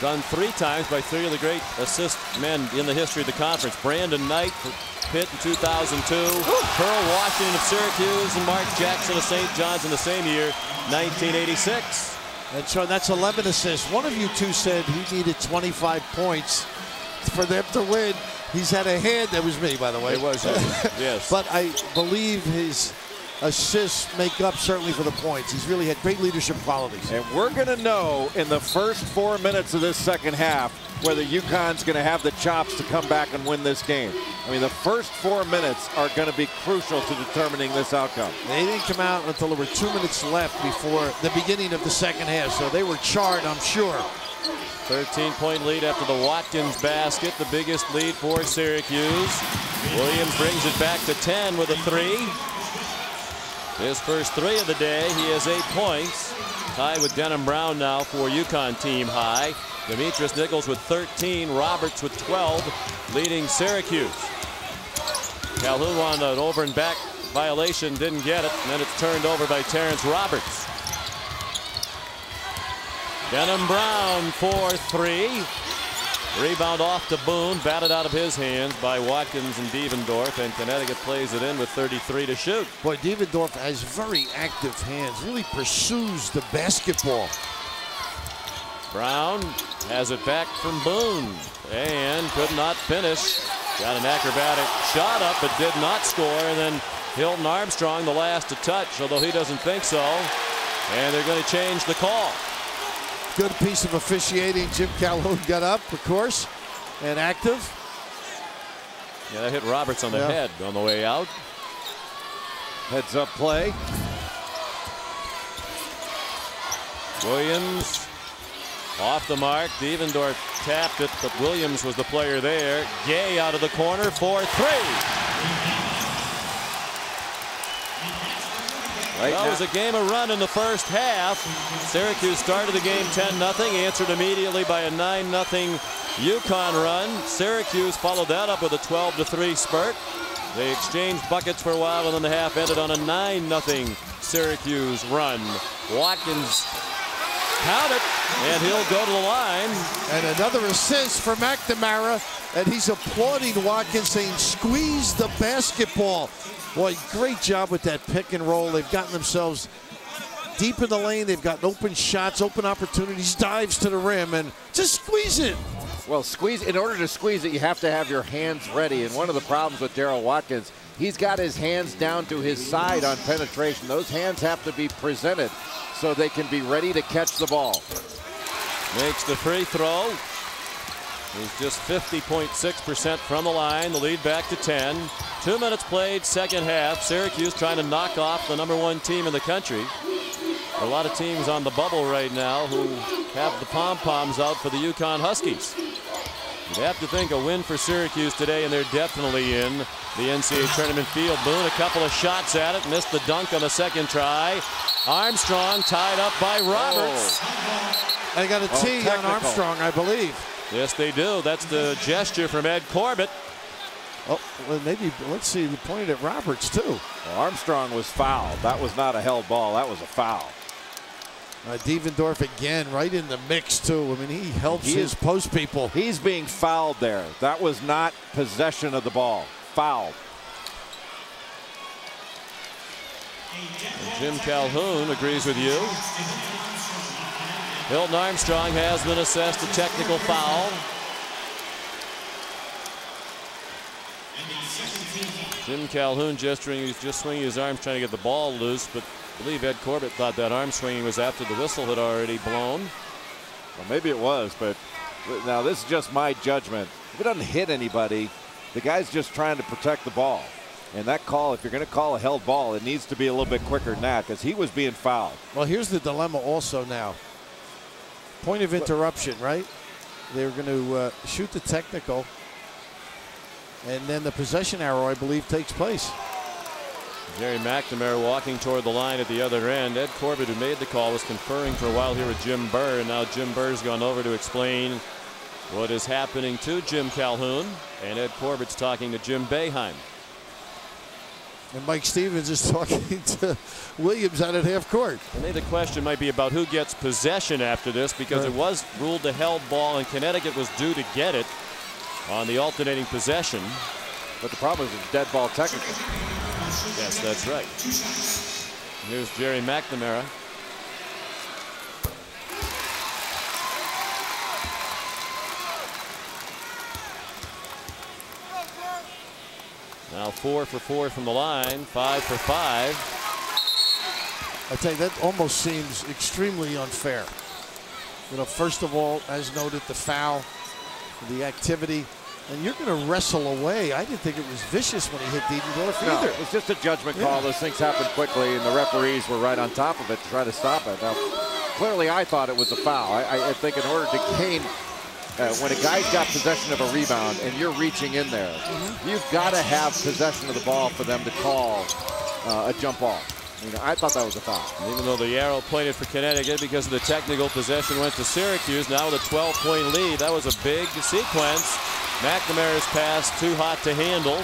Done three times by three of the great assist men in the history of the conference. Brandin Knight for Pitt in 2002, Pearl Washington of Syracuse, and Mark Jackson of St. John's in the same year, 1986. And so that's 11 assists. One of you two said he needed 25 points for them to win. He's had a hand. That was me, by the way. It was you. Yes. But I believe his assists make up certainly for the points. He's really had great leadership qualities. And we're going to know in the first four minutes of this second half whether UConn's going to have the chops to come back and win this game. I mean, the first four minutes are going to be crucial to determining this outcome. They didn't come out until there were two minutes left before the beginning of the second half, so they were charred, I'm sure. 13 point lead after the Watkins basket, the biggest lead for Syracuse. Williams brings it back to 10 with a three. His first three of the day, he has eight points. Tied with Denham Brown now for UConn team high. Demetrius Nichols with 13, Roberts with 12, leading Syracuse. Calhoun on an over and back violation, didn't get it, and then it's turned over by Terrence Roberts. Denham Brown for three. Rebound off to Boone, batted out of his hands by Watkins and Devendorf, and Connecticut plays it in with 33 to shoot. Boy, Devendorf has very active hands, really pursues the basketball. Brown has it back from Boone and could not finish. Got an acrobatic shot up, but did not score. And then Hilton Armstrong, the last to touch, although he doesn't think so. And they're going to change the call. Good piece of officiating. Jim Calhoun got up, of course, and active. Yeah, that hit Roberts on the Yeah. head on the way out. Heads up play. Williams off the mark. Devendorf tapped it, but Williams was the player there. Gay out of the corner for three. Right Well, now- it was a game of run in the first half. Syracuse started the game 10-0, answered immediately by a 9-0 UConn run. Syracuse followed that up with a 12 to 3 spurt. They exchanged buckets for a while, and then the half ended on a 9-0 Syracuse run. Watkins count it, and he'll go to the line. And another assist for McNamara, and he's applauding Watkins, saying, squeeze the basketball. Boy, great job with that pick and roll. They've gotten themselves deep in the lane. They've gotten open shots, open opportunities, dives to the rim, and just squeeze it. Well, squeeze. In order to squeeze it, you have to have your hands ready. And one of the problems with Darryl Watkins, he's got his hands down to his side on penetration. Those hands have to be presented so they can be ready to catch the ball. Makes the free throw. He's just 50.6% from the line. The lead back to 10. Two minutes played, second half. Syracuse trying to knock off the number one team in the country. A lot of teams on the bubble right now who have the pom poms out for the UConn Huskies. You'd have to think a win for Syracuse today, and they're definitely in the NCAA tournament field. Boone, a couple of shots at it, missed the dunk on the second try. Armstrong tied up by Roberts. Oh. They got a Oh, T on technical. Armstrong, I believe. Yes, they do. That's the gesture from Ed Corbett. Oh, well, maybe, let's see, he pointed at Roberts, too. Well, Armstrong was fouled. That was not a held ball. That was a foul. Uh, Devendorf again, right in the mix, too. I mean, he helps He his is- post people. He's being fouled there. That was not possession of the ball. Fouled. Jim Calhoun agrees with you. Hilton Armstrong has been assessed a technical foul. Jim Calhoun gesturing, he's just swinging his arms trying to get the ball loose, but I believe Ed Corbett thought that arm swinging was after the whistle had already blown. Well, maybe it was, but now this is just my judgment. If it doesn't hit anybody, the guy's just trying to protect the ball. And that call, if you're going to call a held ball, it needs to be a little bit quicker than that because he was being fouled. Well, here's the dilemma also now. Point of interruption, right? They're going to uh, shoot the technical, and then the possession arrow, I believe, takes place. Gerry McNamara walking toward the line at the other end. Ed Corbett, who made the call, was conferring for a while here with Jim Burr. And now Jim Burr's gone over to explain what is happening to Jim Calhoun. And Ed Corbett's talking to Jim Boeheim. And Mike Stevens is talking to Williams out at half court. I think the question might be about who gets possession after this because it was ruled a held ball and Connecticut was due to get it on the alternating possession. But the problem is it's dead ball technical. Yes, that's right. Here's Gerry McNamara. Now four for four from the line, five for five. I tell you, that almost seems extremely unfair. You know, first of all, as noted, the foul, the activity, and you're going to wrestle away. I didn't think it was vicious when he hit Devendorf No, either. it's just a judgment call. Yeah. Those things happen quickly, and the referees were right on top of it to try to stop it. Now, clearly I thought it was a foul. I, I think in order to gain, uh, when a guy's got possession of a rebound and you're reaching in there, you've got to have possession of the ball for them to call uh, a jump ball. You know, I thought that was a foul. Even though the arrow pointed for Connecticut because of the technical possession went to Syracuse, now with a 12-point lead. That was a big sequence. McNamara's pass too hot to handle.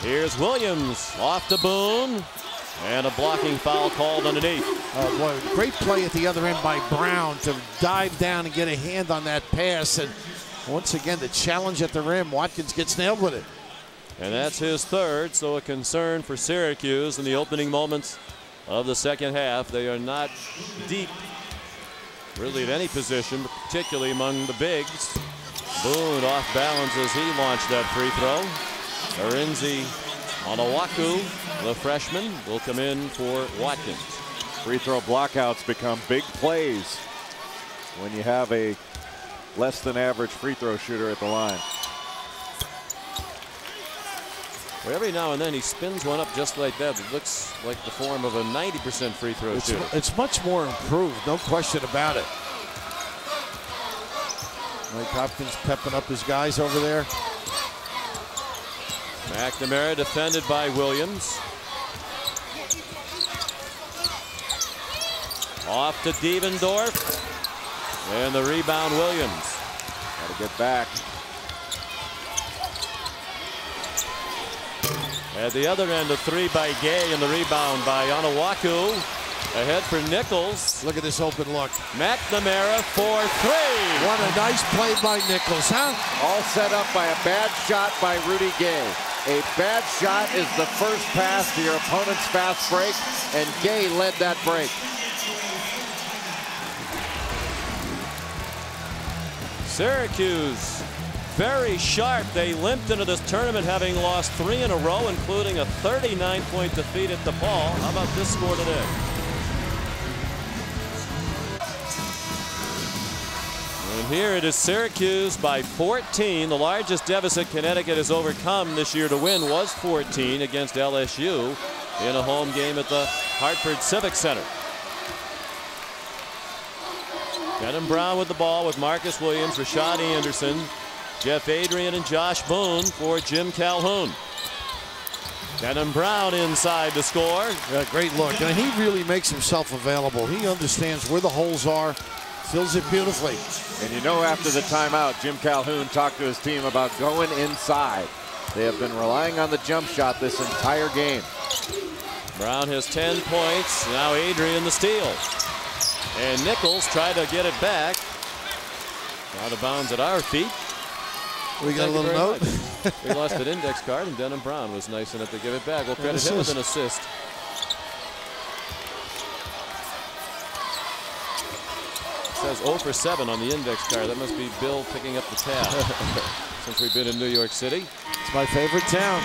Here's Williams off to Boone. And a blocking foul called underneath. Oh, boy, great play at the other end by Brown to dive down and get a hand on that pass. And once again, the challenge at the rim. Watkins gets nailed with it. And that's his third, so a concern for Syracuse in the opening moments of the second half. They are not deep, really, at any position, particularly among the bigs. Boone off balance as he launched that free throw. Arinze Onuaku, the freshman, will come in for Watkins. Free throw blockouts become big plays when you have a less than average free throw shooter at the line. Well, every now and then he spins one up just like that. It looks like the form of a 90% free throw It's, shooter. it's much more improved, no question about it. Mike Hopkins pepping up his guys over there. McNamara defended by Williams. Off to Devendorf. And the rebound, Williams. Got to get back. At the other end, a three by Gay and the rebound by Onuaku. Ahead for Nichols. Look at this open look. McNamara for three. What a nice play by Nichols, huh? All set up by a bad shot by Rudy Gay. A bad shot is the first pass to your opponent's fast break, and Gay led that break. Syracuse very sharp. They limped into this tournament having lost three in a row, including a 39-point defeat at the DePaul. How about this score today? And here it is Syracuse by 14. The largest deficit Connecticut has overcome this year to win was 14 against LSU in a home game at the Hartford Civic Center. Denham Brown with the ball with Marcus Williams, Rashad Anderson, Jeff Adrien, and Josh Boone for Jim Calhoun. Denham Brown inside to score. Yeah, great look. And he really makes himself available. He understands where the holes are, fills it beautifully. And you know after the timeout, Jim Calhoun talked to his team about going inside. They have been relying on the jump shot this entire game. Brown has 10 points. Now Adrien the steal. And Nichols tried to get it back. Out of bounds at our feet. We got Thank a little note. we lost an index card, and Denham Brown was nice enough to give it back. We'll credit him with an assist. It says 0 for 7 on the index card. That must be Bill picking up the tab since we've been in New York City. It's my favorite town.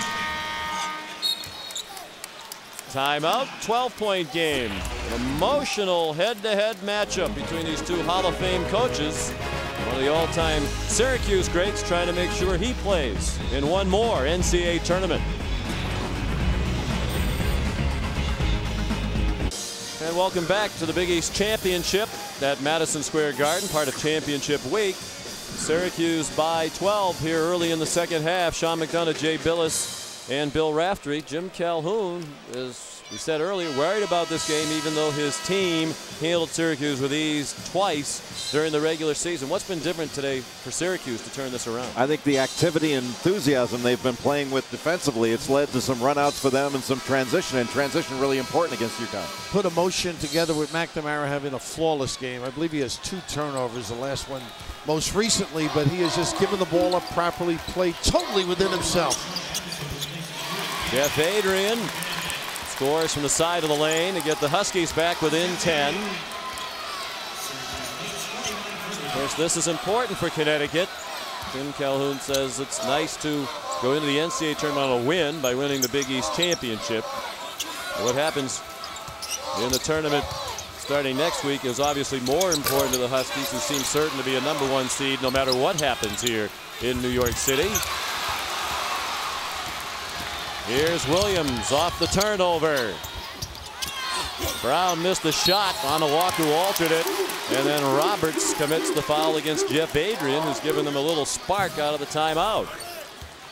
Timeout, 12-point game. An emotional head-to-head matchup between these two Hall of Fame coaches. One of the all-time Syracuse greats trying to make sure he plays in one more NCAA tournament. And welcome back to the Big East Championship at Madison Square Garden, part of Championship Week. Syracuse by 12 here early in the second half. Sean McDonough, Jay Bilas, and Bill Raftery. Jim Calhoun is, we said earlier, worried about this game, even though his team handled Syracuse with ease twice during the regular season. What's been different today for Syracuse to turn this around? I think the activity and enthusiasm they've been playing with defensively, it's led to some runouts for them and some transition, and transition really important against UConn. Put emotion together with McNamara having a flawless game. I believe he has two turnovers, the last one most recently, but he has just given the ball up properly, played totally within himself. Jeff Adrien scores from the side of the lane to get the Huskies back within 10. Of course, this is important for Connecticut. Jim Calhoun says it's nice to go into the NCAA tournament on a win by winning the Big East Championship. What happens in the tournament starting next week is obviously more important to the Huskies, who seem certain to be a number one seed no matter what happens here in New York City. Here's Williams off the turnover. Brown missed the shot. Onuaku altered it. And then Roberts commits the foul against Jeff Adrien, who's given them a little spark out of the timeout.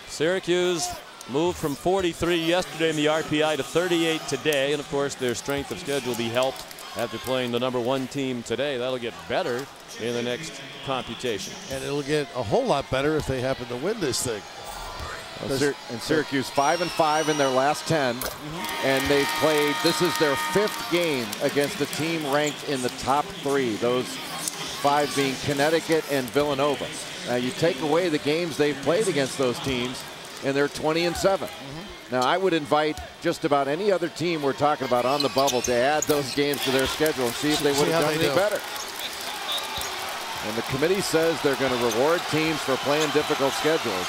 Syracuse moved from 43 yesterday in the RPI to 38 today. And of course, their strength of schedule will be helped after playing the number one team today. That'll get better in the next computation. And it'll get a whole lot better if they happen to win this thing. Well, and Syracuse five and five in their last 10 and they've played. This is their fifth game against a team ranked in the top three. Those five being Connecticut and Villanova. Now you take away the games they've played against those teams, and they're 20 and 7 Now I would invite just about any other team we're talking about on the bubble to add those games to their schedule and see if they would have done any do. better. And the committee says they're going to reward teams for playing difficult schedules.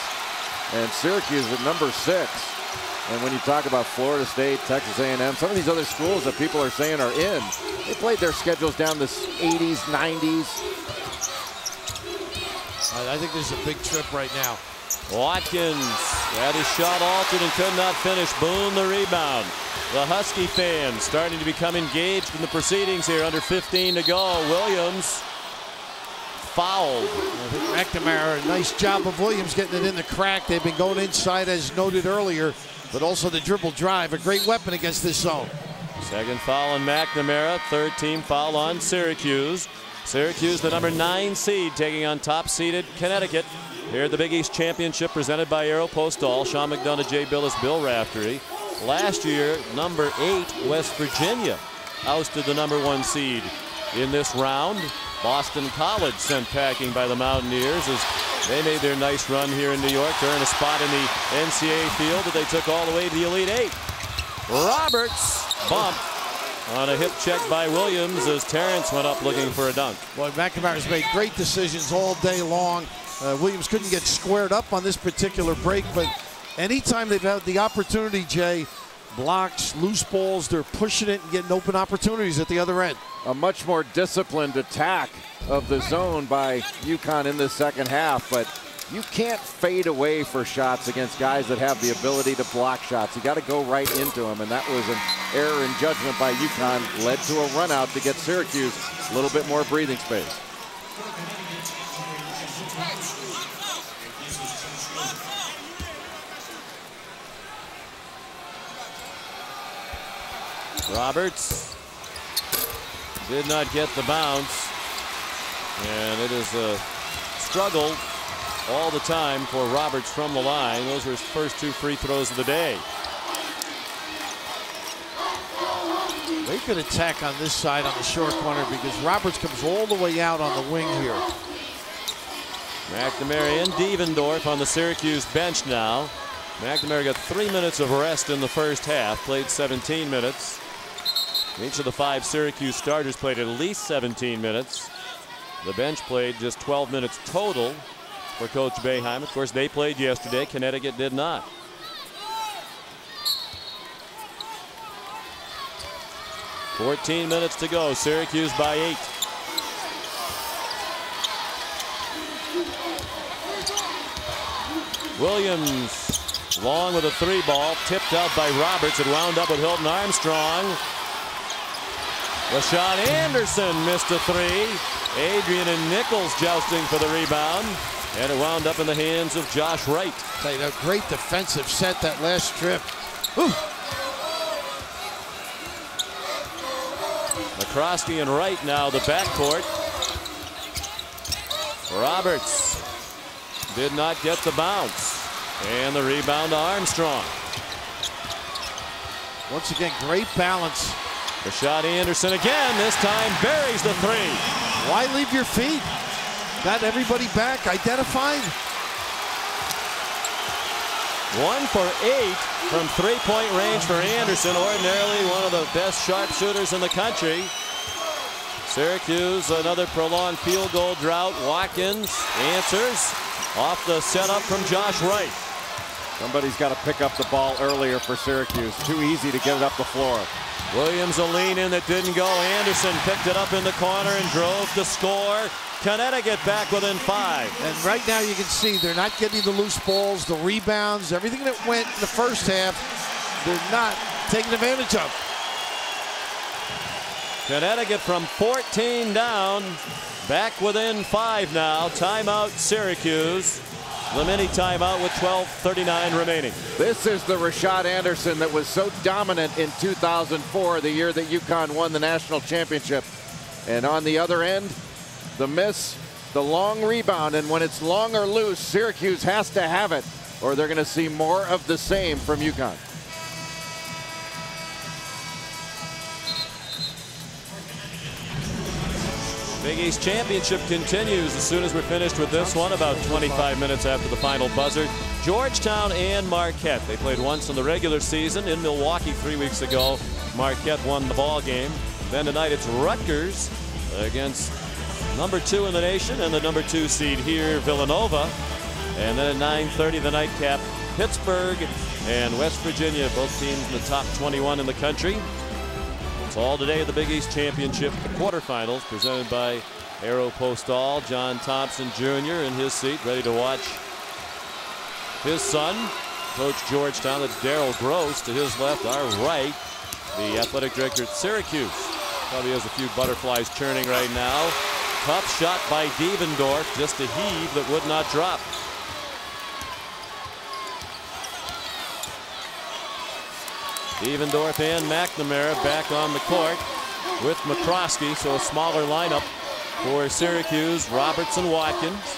And Syracuse at number six. And when you talk about Florida State, Texas A&M, some of these other schools that people are saying are in, they played their schedules down the 80s, 90s. I I think there's a big trip right now. Watkins had his shot altered and could not finish. Boone the rebound. The Husky fans starting to become engaged in the proceedings here. Under 15 to go. Williams fouled. I think McNamara, nice job of Williams getting it in the crack. They've been going inside as noted earlier, but also the dribble drive, a great weapon against this zone. Second foul on McNamara. Third team foul on Syracuse. Syracuse, the number nine seed, taking on top seeded Connecticut. Here at the Big East Championship presented by Aeropostale. Sean McDonough, Jay Bilas, Bill Raftery. Last year, number eight, West Virginia, ousted the number one seed in this round. Boston College sent packing by the Mountaineers as they made their nice run here in New York. They're in a spot in the NCAA field that they took all the way to the Elite Eight. Roberts bumped on a hip check by Williams as Terrence went up looking for a dunk. Boy, McNamara's made great decisions all day long. Uh, Williams couldn't get squared up on this particular break, but anytime they've had the opportunity, Jay, blocks, loose balls, they're pushing it and getting open opportunities at the other end. A much more disciplined attack of the zone by UConn in the second half, but you can't fade away for shots against guys that have the ability to block shots. You got to go right into them, and that was an error in judgment by UConn, led to a run out to get Syracuse a little bit more breathing space. Roberts did not get the bounce. And it is a struggle all the time for Roberts from the line. Those were his first two free throws of the day. They could attack on this side on the short corner because Roberts comes all the way out on the wing here. McNamara and Devendorf on the Syracuse bench now. McNamara got three minutes of rest in the first half, played 17 minutes. Each of the five Syracuse starters played at least 17 minutes. The bench played just 12 minutes total for Coach Boeheim. Of course, they played yesterday. Connecticut did not. Fourteen minutes to go. Syracuse by eight. Williams long with a three ball tipped out by Roberts. It wound up with Hilton Armstrong. LaShawn Anderson missed a three. Adrien and Nichols jousting for the rebound. And it wound up in the hands of Josh Wright. Played a great defensive set that last trip. Whew. McCroskey and Wright now the backcourt. Roberts did not get the bounce. And the rebound to Armstrong. Once again, great balance. The shot Anderson again, this time buries the three. Why leave your feet? Got everybody back, identified. One for eight from three-point range for Anderson, ordinarily one of the best sharpshooters in the country. Syracuse, another prolonged field goal drought. Watkins answers off the setup from Josh Wright. Somebody's got to pick up the ball earlier for Syracuse. Too easy to get it up the floor. Williams a lean in that didn't go. Anderson picked it up in the corner and drove to score. Connecticut back within five. And right now you can see they're not getting the loose balls, the rebounds, everything that went in the first half, they're not taking advantage of. Connecticut from 14 down, back within five now. Timeout Syracuse. The mini timeout with 12:39 remaining. This is the Rashad Anderson that was so dominant in 2004, the year that UConn won the national championship. And on the other end, the miss, the long rebound, and when it's long or loose, Syracuse has to have it, or they're going to see more of the same from UConn. Big East Championship continues as soon as we're finished with this one, about 25 minutes after the final buzzer. Georgetown and Marquette. They played once in the regular season in Milwaukee three weeks ago. Marquette won the ball game. Then tonight it's Rutgers against number two in the nation and the number two seed here, Villanova. And then at 9:30 the nightcap, Pittsburgh and West Virginia, both teams in the top 21 in the country. It's all today at the Big East Championship quarterfinals presented by Aeropostale. John Thompson Jr. in his seat, ready to watch his son, Coach Georgetown. That's Daryl Gross to his left, our right, the athletic director at Syracuse. Probably has a few butterflies churning right now. Tough shot by Devendorf, just a heave that would not drop. Devendorf and McNamara back on the court with McCroskey, so a smaller lineup for Syracuse, Robertson, Watkins.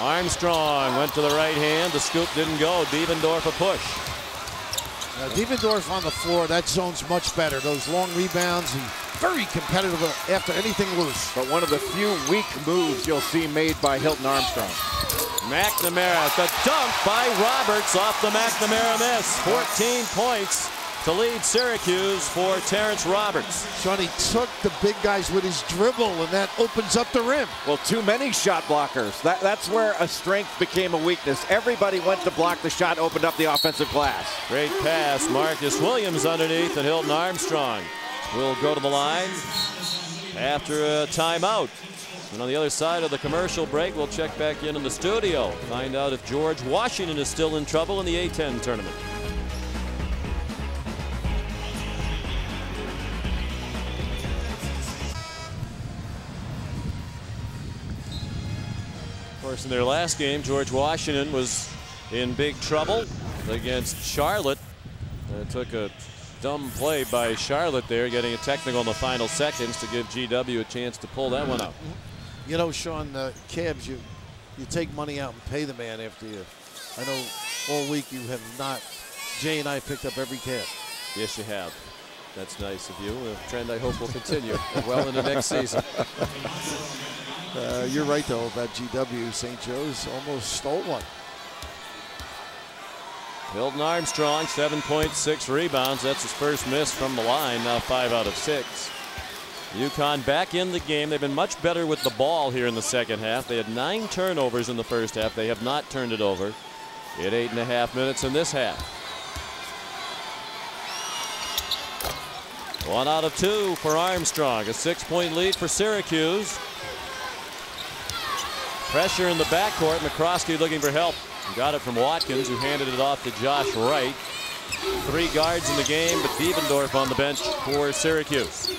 Armstrong went to the right hand. The scoop didn't go. Devendorf a push. Uh, now, Devendorf on the floor, that zone's much better. Those long rebounds, and very competitive after anything loose. But one of the few weak moves you'll see made by Hilton Armstrong. McNamara, the dunk by Roberts off the McNamara miss. 14 points to lead Syracuse for Terrence Roberts. Sean, he took the big guys with his dribble, and that opens up the rim. Well, too many shot blockers. That, that's where a strength became a weakness. Everybody went to block the shot, opened up the offensive glass. Great pass. Marcus Williams underneath, and Hilton Armstrong will go to the line after a timeout. And on the other side of the commercial break, we'll check back in in the studio, find out if George Washington is still in trouble in the A10 tournament. Of course, in their last game, George Washington was in big trouble against Charlotte. Uh, took a dumb play by Charlotte there, getting a technical in the final seconds to give GW a chance to pull that one out. You know, Sean, uh, cabs, you you take money out and pay the man after you. I know all week you have not. Jay and I picked up every cab. Yes, you have. That's nice of you. A trend I hope will continue well into next season. Uh, you're right, though, about GW. St. Joe's almost stole one. Hilton Armstrong, 7.6 rebounds. That's his first miss from the line. Now five out of six. UConn back in the game. They've been much better with the ball here in the second half. They had nine turnovers in the first half. They have not turned it over in eight and a half minutes in this half. One out of two for Armstrong. A six point lead for Syracuse. Pressure in the backcourt. McCroskey looking for help. Got it from Watkins, who handed it off to Josh Wright. Three guards in the game, but Devendorf on the bench for Syracuse.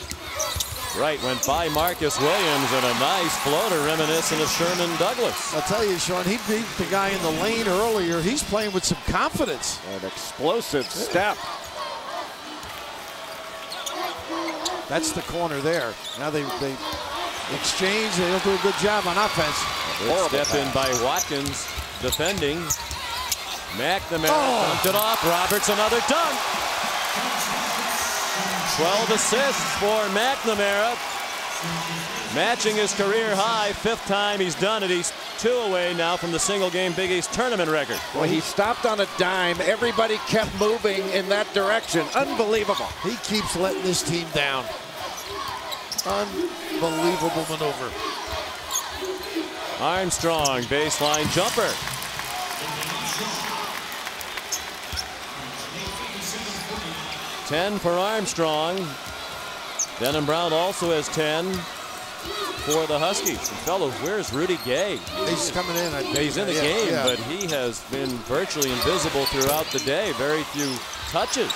Wright went by Marcus Williams and a nice floater reminiscent of Sherman Douglas. I'll tell you, Sean, he beat the guy in the lane earlier. He's playing with some confidence. An explosive step. That's the corner there. Now they, they exchange. They don't do a good job on offense. Good step in by Watkins defending. McNamara Oh. dumped it off. Roberts another dunk. 12 assists for McNamara. Matching his career high, fifth time he's done it. He's two away now from the single game Big East tournament record. Well, he stopped on a dime. Everybody kept moving in that direction. Unbelievable. He keeps letting this team down. Unbelievable maneuver. Armstrong, baseline jumper. Ten for Armstrong. Denham Brown also has 10 for the Huskies. And fellows, where's Rudy Gay? He's coming in. I. He's in the Yeah, game, yeah. but he has been virtually invisible throughout the day. Very few touches.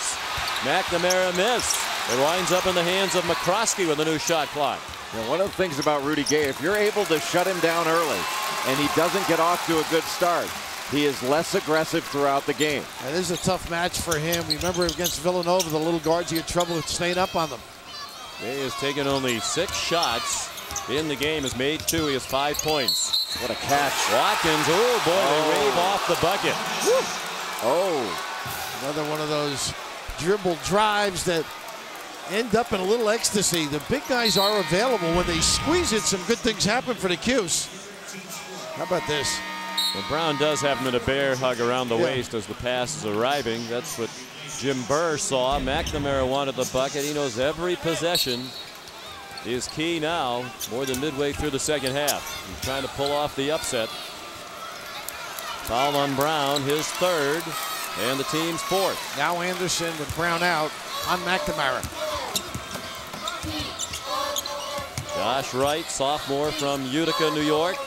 McNamara missed. It winds up in the hands of McCroskey with a new shot clock. Now, one of the things about Rudy Gay, if you're able to shut him down early and he doesn't get off to a good start, he is less aggressive throughout the game. And this is a tough match for him. Remember against Villanova, the little guards, he had trouble with staying up on them. Gay has taken only six shots in the game, has made two. He has five points. What a catch. Watkins, oh boy, they oh. wave off the bucket. Oh, Another one of those dribble drives that end up in a little ecstasy. The big guys are available. When they squeeze it, some good things happen for the Cuse. How about this? Well, Brown does have him in a bear hug around the Yeah. waist as the pass is arriving. That's what Jim Burr saw. McNamara wanted the bucket. He knows every possession is key now, more than midway through the second half. He's trying to pull off the upset. Foul on Brown, his third, and the team's fourth. Now Anderson with Brown out on McNamara. Josh Wright, sophomore from Utica, New York.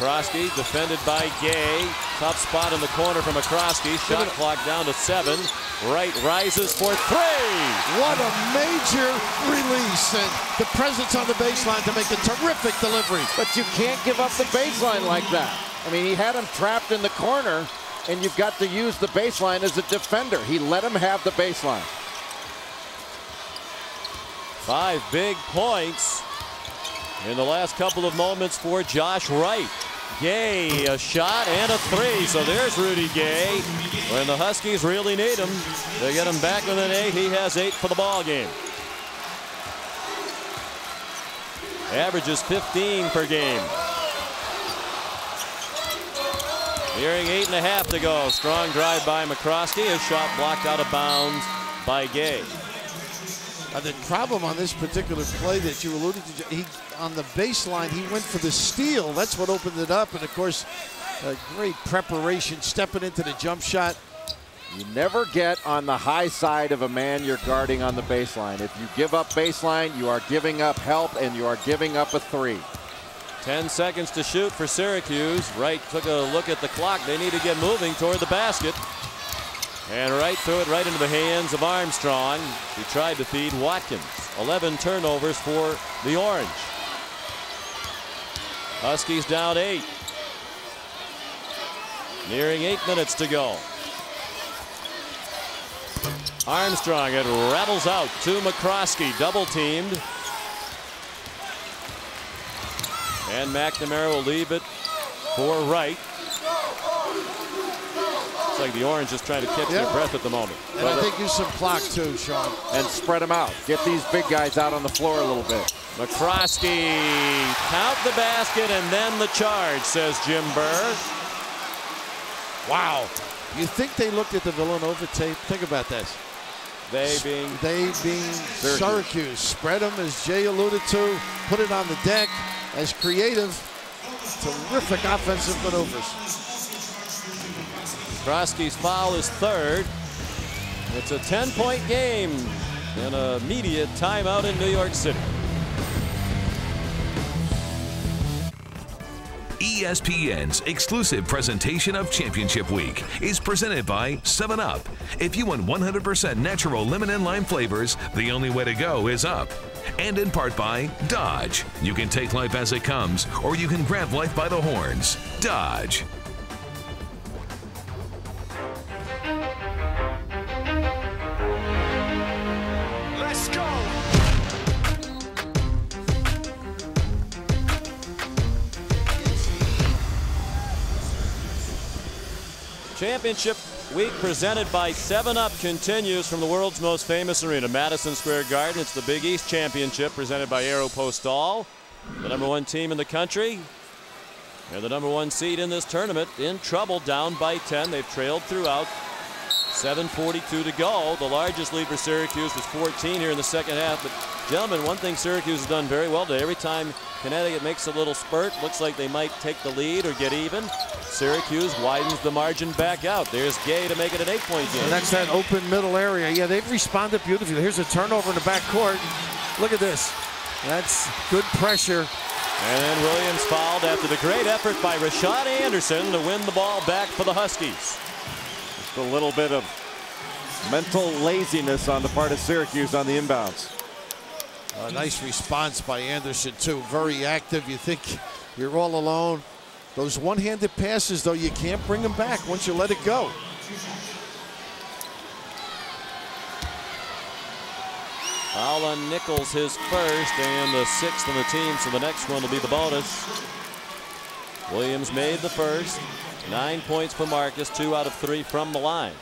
McCroskey defended by Gay. Tough spot in the corner for McCroskey. Shot clock down to seven. Wright rises for three. What a major release and the presence on the baseline to make a terrific delivery. but you can't give up the baseline like that. I mean, he had him trapped in the corner, and you've got to use the baseline as a defender. He let him have the baseline. Five big points in the last couple of moments for Josh Wright. Gay, a shot and a three. So there's Rudy Gay. When the Huskies really need him, they get him back with an eight. He has eight for the ball game. Averages 15 per game. Nearing eight and a half to go. Strong drive by McCroskey. His shot blocked out of bounds by Gay. Uh, the problem on this particular play that you alluded to, he on the baseline, he went for the steal. That's what opened it up. And of course, a great preparation, stepping into the jump shot. You never get on the high side of a man you're guarding on the baseline. If you give up baseline, you are giving up help and you are giving up a three. 10 seconds to shoot for Syracuse. Wright took a look at the clock. They need to get moving toward the basket. And Wright threw it right into the hands of Armstrong. He tried to feed Watkins. 11 turnovers for the Orange. Huskies down eight. Nearing eight minutes to go. Armstrong, it rattles out to McCroskey, double teamed. And McNamara will leave it for Wright. It's like the Orange is trying to catch their breath at the moment. And I think use some clock too, Sean. And spread them out. Get these big guys out on the floor a little bit. McCroskey count the basket and then the charge, says Jim Burr. Wow. You think they looked at the Villanova tape? Think about this. They being They being Syracuse. Spread them, as Jay alluded to. Put it on the deck as creative. Terrific offensive maneuvers. Krosky's foul is third. It's a 10-point game and a immediate timeout in New York City. ESPN's exclusive presentation of Championship Week is presented by 7-Up. If you want 100% natural lemon and lime flavors, the only way to go is up. And in part by Dodge. You can take life as it comes, or you can grab life by the horns. Dodge. Championship week presented by 7-Up continues from the world's most famous arena, Madison Square Garden. It's the Big East Championship presented by Aeropostale, the number one team in the country. And the number one seed in this tournament in trouble, down by 10. They've trailed throughout. 7.42 to go. The largest lead for Syracuse was 14 here in the second half. But, gentlemen, one thing Syracuse has done very well today. Every time Connecticut makes a little spurt, looks like they might take the lead or get even. Syracuse widens the margin back out. There's Gay to make it an eight-point game. And that's that open middle area. Yeah, they've responded beautifully. Here's a turnover in the back court. Look at this. That's good pressure And then Williams fouled after the great effort by Rashad Anderson to win the ball back for the Huskies. Just a little bit of mental laziness on the part of Syracuse on the inbounds. A nice response by Anderson, too. Very active. You think you're all alone. Those one-handed passes, though, you can't bring them back once you let it go. Foul on Nichols, his first, and the sixth on the team, so the next one will be the bonus. Williams made the first. Nine points for Marcus, two out of three from the line.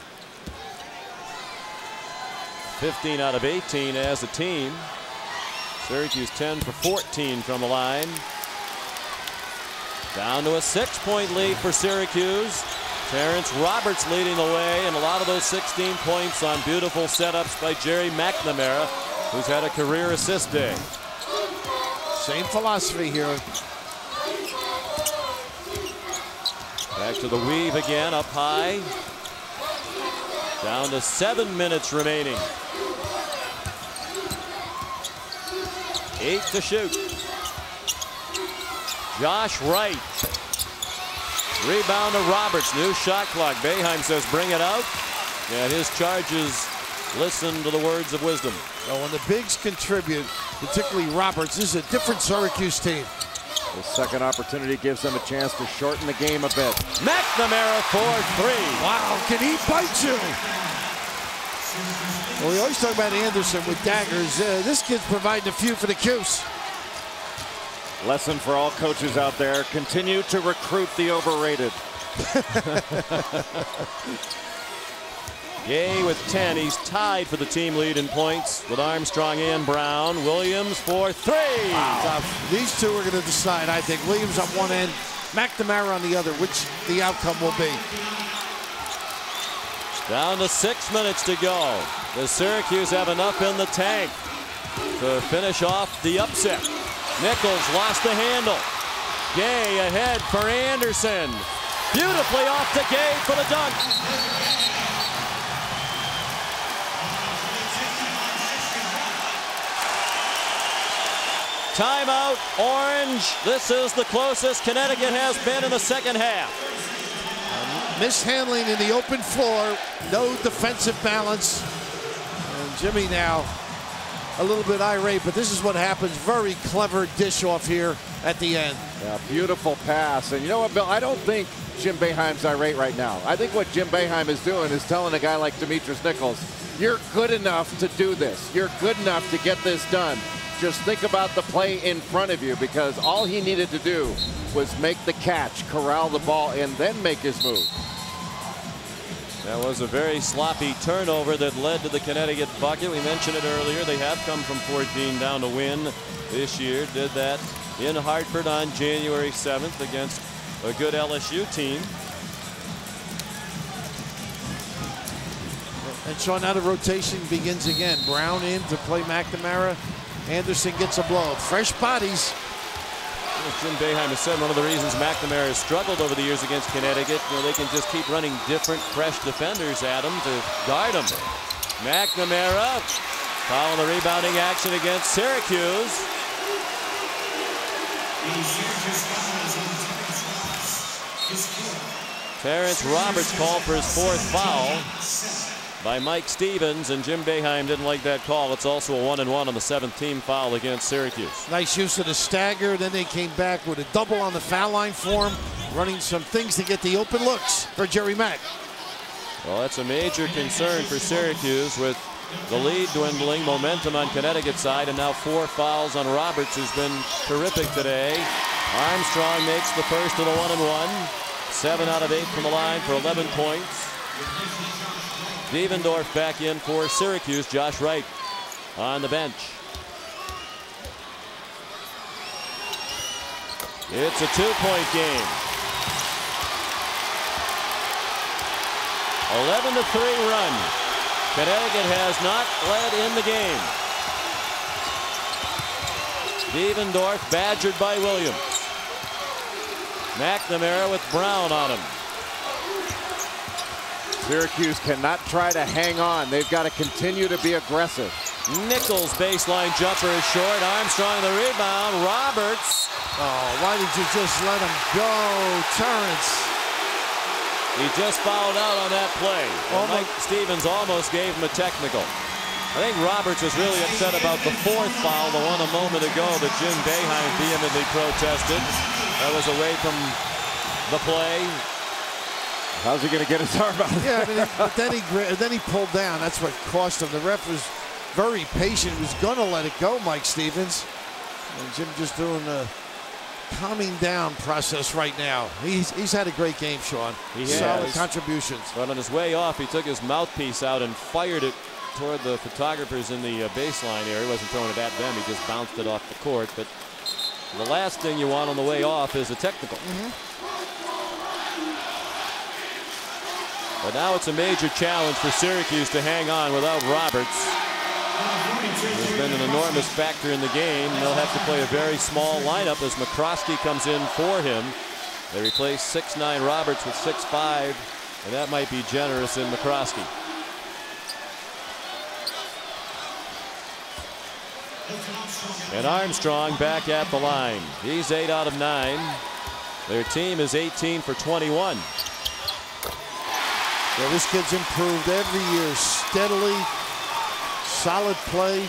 15 out of 18 as a team. Syracuse 10 for 14 from the line. Down to a six-point lead for Syracuse. Terrence Roberts leading the way, and a lot of those 16 points on beautiful setups by Gerry McNamara, who's had a career assist day. Same philosophy here. Back to the weave again, up high. Down to seven minutes remaining. Eight to shoot. Josh Wright. Rebound to Roberts. New shot clock. Boeheim says bring it out. And his charges listen to the words of wisdom. Now, when the bigs contribute, particularly Roberts, this is a different Syracuse team. The second opportunity gives them a chance to shorten the game a bit. McNamara for three. Wow, can he bite you? Well, we always talk about Anderson with daggers. Uh, this kid's providing a few for the Cuse. Lesson for all coaches out there continue to recruit the overrated. Gay with 10. He's tied for the team lead in points with Armstrong and Brown. Williams for three. Tough. These two are going to decide, I think. Williams on one end, McNamara on the other, which the outcome will be. Down to six minutes to go. The Syracuse have enough in the tank to finish off the upset? Nichols lost the handle. Gay ahead for Anderson. Beautifully off to Gay for the dunk. Timeout, Orange. This is the closest Connecticut has been in the second half. Mishandling in the open floor, no defensive balance. And Jimmy now a little bit irate, but this is what happens. Very clever dish off here at the end. Yeah, beautiful pass. And you know what, Bill? I don't think Jim Boeheim's irate right now. I think what Jim Boeheim is doing is telling a guy like Demetrius Nichols, you're good enough to do this. You're good enough to get this done. Just think about the play in front of you because all he needed to do was make the catch, corral the ball, and then make his move. That was a very sloppy turnover that led to the Connecticut bucket. We mentioned it earlier. They have come from 14 down to win this year. Did that in Hartford on January 7th against a good LSU team. And Sean, now the rotation begins again. Brown in to play McNamara. Anderson gets a blow. Fresh bodies. Jim Boeheim has said, one of the reasons McNamara has struggled over the years against Connecticut, you know, they can just keep running different fresh defenders at him to guard him. McNamara following the rebounding action against Syracuse. Terrence Roberts called for his fourth foul by Mike Stevens, and Jim Boeheim didn't like that call. It's also a one and one on the seventh team foul against Syracuse. Nice use of the stagger. Then they came back with a double on the foul line for him, running some things to get the open looks for Jerry Mack. Well, that's a major concern for Syracuse with the lead dwindling, momentum on Connecticut side, and now four fouls on Roberts, who's been terrific today. Armstrong makes the first of the one and one. Seven out of eight from the line for 11 points. Devendorf back in for Syracuse. Josh Wright on the bench. It's a two-point game. 11 to 3 run. Connecticut has not led in the game. Devendorf badgered by Williams. McNamara with Brown on him. Syracuse cannot try to hang on. They've got to continue to be aggressive. Nichols baseline jumper is short. Armstrong the rebound. Roberts Oh, why did you just let him go, Terrence? He just fouled out on that play. And Almost- Mike Stevens almost gave him a technical. I think Roberts was really upset about the fourth foul, the one a moment ago that Jim Boeheim vehemently protested. That was away from the play. How's he going to get his arm out? Yeah, I mean, but then he then he pulled down. That's what cost him. The ref was very patient. He was gonna let it go, Mike Stevens. And Jim just doing the calming down process right now. He's he's had a great game, Sean. He Solid has. contributions. But on his way off, he took his mouthpiece out and fired it toward the photographers in the uh, baseline area. He wasn't throwing it at them. He just bounced it off the court. But the last thing you want on the way off is a technical. But now it's a major challenge for Syracuse to hang on without Roberts. He's been an enormous factor in the game. They'll have to play a very small lineup as McCroskey comes in for him. They replace 6'9 Roberts with 6'5, and that might be generous in McCroskey. And Armstrong back at the line. He's 8 out of 9. Their team is 18 for 21. Yeah, this kid's improved every year steadily. Solid play.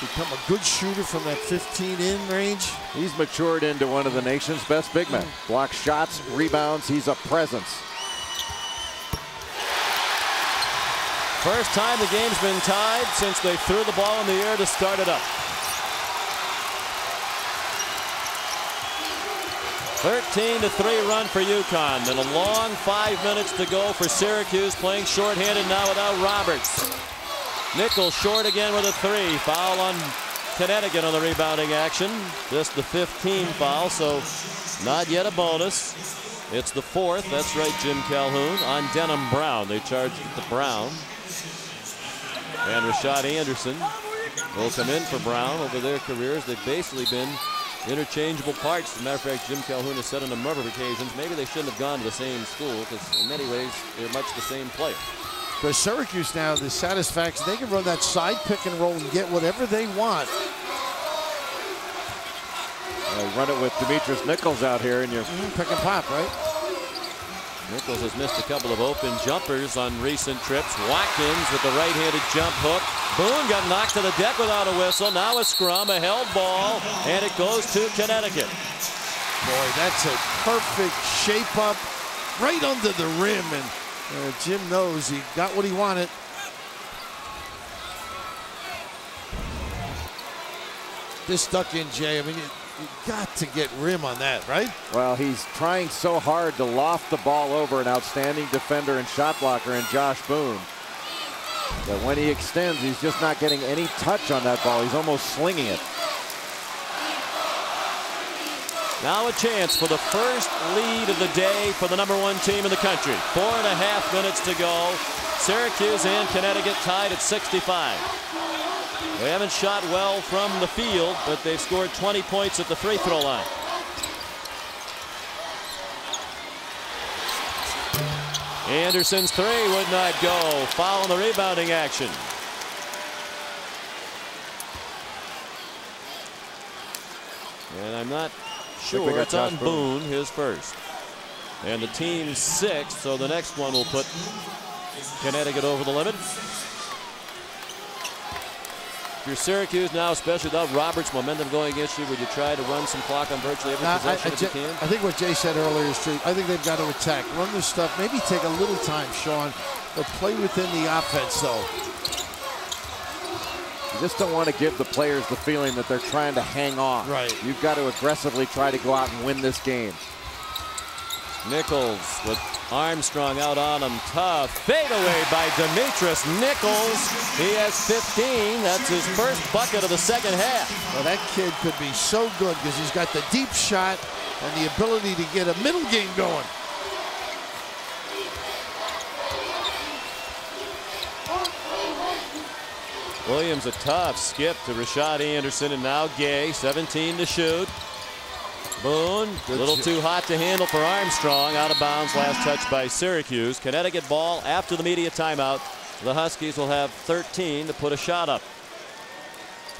Become a good shooter from that 15 in range. He's matured into one of the nation's best big men. Blocks shots, rebounds. He's a presence. First time the game's been tied since they threw the ball in the air to start it up. 13 to 3 run for UConn. Then a long five minutes to go for Syracuse playing shorthanded now without Roberts. Nichols short again with a three. Foul on Connecticut on the rebounding action. Just the 15 foul, so not yet a bonus. It's the fourth. That's right, Jim Calhoun on Denham Brown. They charged it to Brown. And Rashad Anderson will come in for Brown over their careers. They've basically been interchangeable parts. As a matter of fact, Jim Calhoun has said on a number of occasions, maybe they shouldn't have gone to the same school because in many ways they're much the same player. For Syracuse now, the satisfaction, they can run that side pick and roll and get whatever they want. Uh, run it with Demetrius Nichols out here, and you're Pick and pop, right? Nichols has missed a couple of open jumpers on recent trips. Watkins with the right-handed jump hook. Boone got knocked to the deck without a whistle. Now a scrum, a held ball, and it goes to Connecticut. Boy, that's a perfect shape up right under the rim. And uh, Jim knows he got what he wanted. This stuck in, Jay. I mean, you, you got to get rim on that, right? Well, he's trying so hard to loft the ball over an outstanding defender and shot blocker in Josh Boone. But when he extends, he's just not getting any touch on that ball. He's almost slinging it. Now a chance for the first lead of the day for the number one team in the country. Four and a half minutes to go. Syracuse and Connecticut tied at 65. They haven't shot well from the field, but they've scored 20 points at the free throw line. Anderson's three would not go. Foul on the rebounding action. And I'm not sure it's on Boone. Boone. his first. And the team's sixth, so the next one will put Connecticut over the limit. If you're Syracuse now, especially without Roberts' momentum going against you, would you try to run some clock on virtually every Now, I, possession I if you can? I think what Jay said earlier is true. I think they've got to attack, run this stuff, maybe take a little time, Sean, but play within the offense, though. You just don't want to give the players the feeling that they're trying to hang on. Right. You've got to aggressively try to go out and win this game. Nichols with Armstrong out on him. Tough fadeaway by Demetrius Nichols. He has 15. That's his first bucket of the second half. Well, that kid could be so good because he's got the deep shot and the ability to get a middle game going. Williams a tough skip to Rashad Anderson and now Gay 17 to shoot. Boone a little too hot to handle for Armstrong out of bounds last touch by Syracuse. Connecticut ball after the media timeout. The Huskies will have 13 to put a shot up.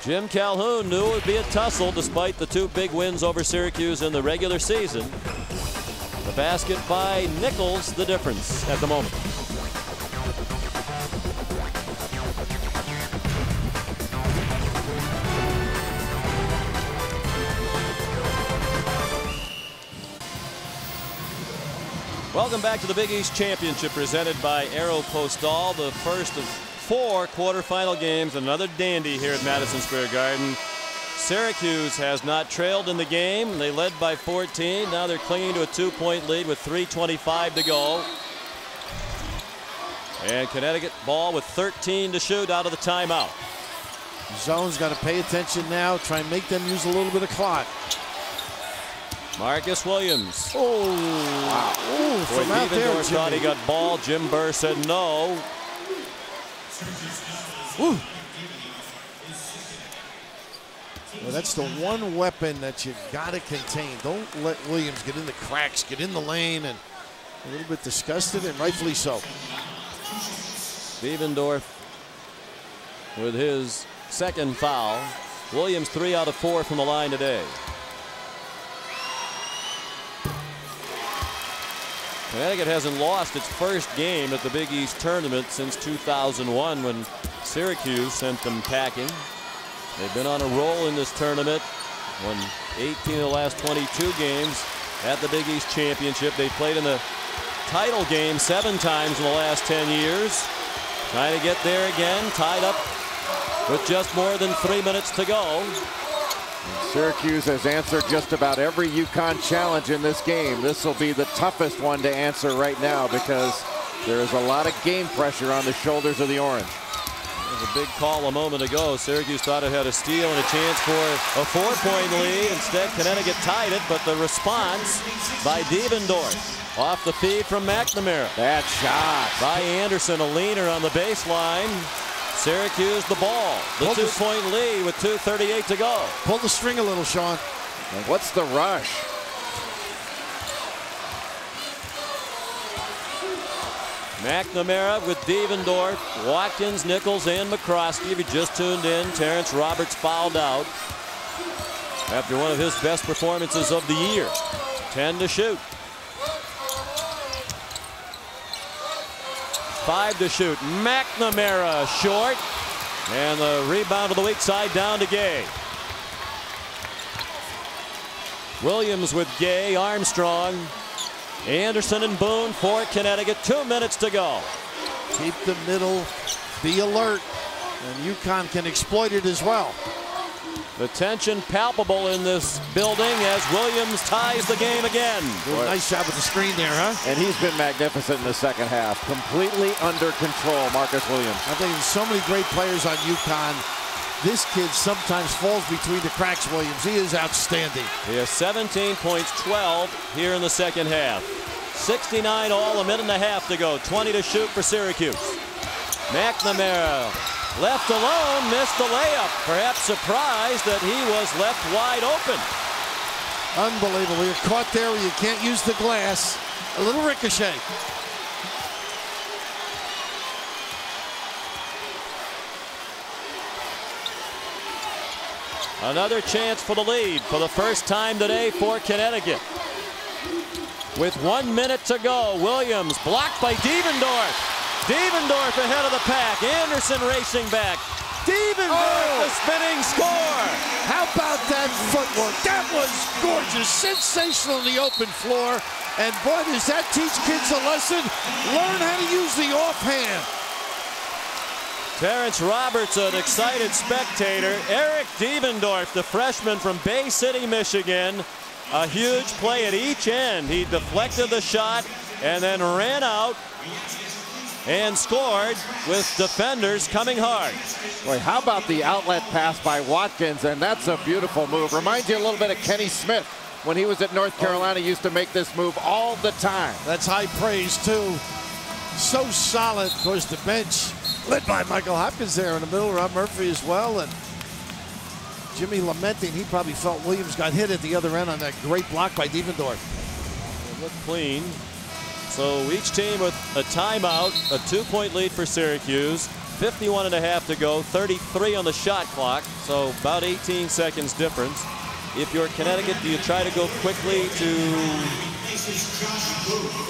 Jim Calhoun knew it would be a tussle despite the two big wins over Syracuse in the regular season. The basket by Nichols, the difference at the moment. Welcome back to the Big East Championship presented by Aeropostale, the first of four quarterfinal games. Another dandy here at Madison Square Garden. Syracuse has not trailed in the game. They led by 14. Now they're clinging to a two-point lead with 3.25 to go. And Connecticut ball with 13 to shoot out of the timeout. Zone's got to pay attention now. Try and make them use a little bit of clock. Marcus Williams. Oh, wow. Ooh, Boy, from out there, thought he got ball. Jim Burr said no. Ooh. Well, that's the one weapon that you've got to contain. Don't let Williams get in the cracks, get in the lane, and a little bit disgusted, and rightfully so. Devendorf with his second foul. Williams three out of four from the line today. Connecticut hasn't lost its first game at the Big East tournament since 2001 when Syracuse sent them packing. They've been on a roll in this tournament. Won 18 of the last 22 games at the Big East Championship. They played in the title game seven times in the last 10 years. Trying to get there again, tied up with just more than three minutes to go. Syracuse has answered just about every UConn challenge in this game. This will be the toughest one to answer right now because there is a lot of game pressure on the shoulders of the Orange. Was a big call a moment ago. Syracuse thought it had a steal and a chance for a four-point lead. Instead, Connecticut tied it, but the response by Devendorf off the feed from McNamara. That shot. By Anderson, a leaner on the baseline. Syracuse the ball. The Hold this- two-point lead with 2.38 to go. Pull the string a little, Sean. And what's the rush? McNamara with Devendorf, Watkins, Nichols, and McCroskey. If you just tuned in, Terrence Roberts fouled out after one of his best performances of the year. 10 to shoot. Five to shoot. McNamara short. And the rebound of the weak side down to Gay. Williams with Gay, Armstrong, Anderson and Boone for Connecticut. Two minutes to go. Keep the middle, be alert, and UConn can exploit it as well. The tension palpable in this building as Williams ties the game again. Doing nice job with the screen there, huh? And he's been magnificent in the second half. Completely under control, Marcus Williams. I think there's so many great players on UConn. This kid sometimes falls between the cracks, Williams. He is outstanding. He has 17 points, 12 here in the second half. 69 all, a minute and a half to go. 20 to shoot for Syracuse. McNamara left alone, missed the layup. Perhaps surprised that he was left wide open. Unbelievable. You're caught there where you can't use the glass. A little ricochet. Another chance for the lead for the first time today for Connecticut. With one minute to go, Williams blocked by Devendorf. Devendorf ahead of the pack. Anderson racing back. Devendorf, Oh! the spinning score. How about that footwork? That was gorgeous. Sensational on the open floor. And boy, does that teach kids a lesson. Learn how to use the offhand. Terrence Roberts, an excited spectator. Eric Devendorf, the freshman from Bay City, Michigan. A huge play at each end. He deflected the shot and then ran out and scored with defenders coming hard. Boy, how about the outlet pass by Watkins? And that's a beautiful move. Reminds you a little bit of Kenny Smith when he was at North oh. Carolina. Used to make this move all the time. That's high praise, too. So solid. Of course, the bench led by Michael Hopkins there in the middle. Rob Murphy as well. And Jimmy lamenting. He probably felt Williams got hit at the other end on that great block by Devendorf. It looked clean. So each team with a timeout, a two-point lead for Syracuse. 51 and a half to go, 33 on the shot clock, so about 18 seconds difference. If you're Connecticut, do you try to go quickly to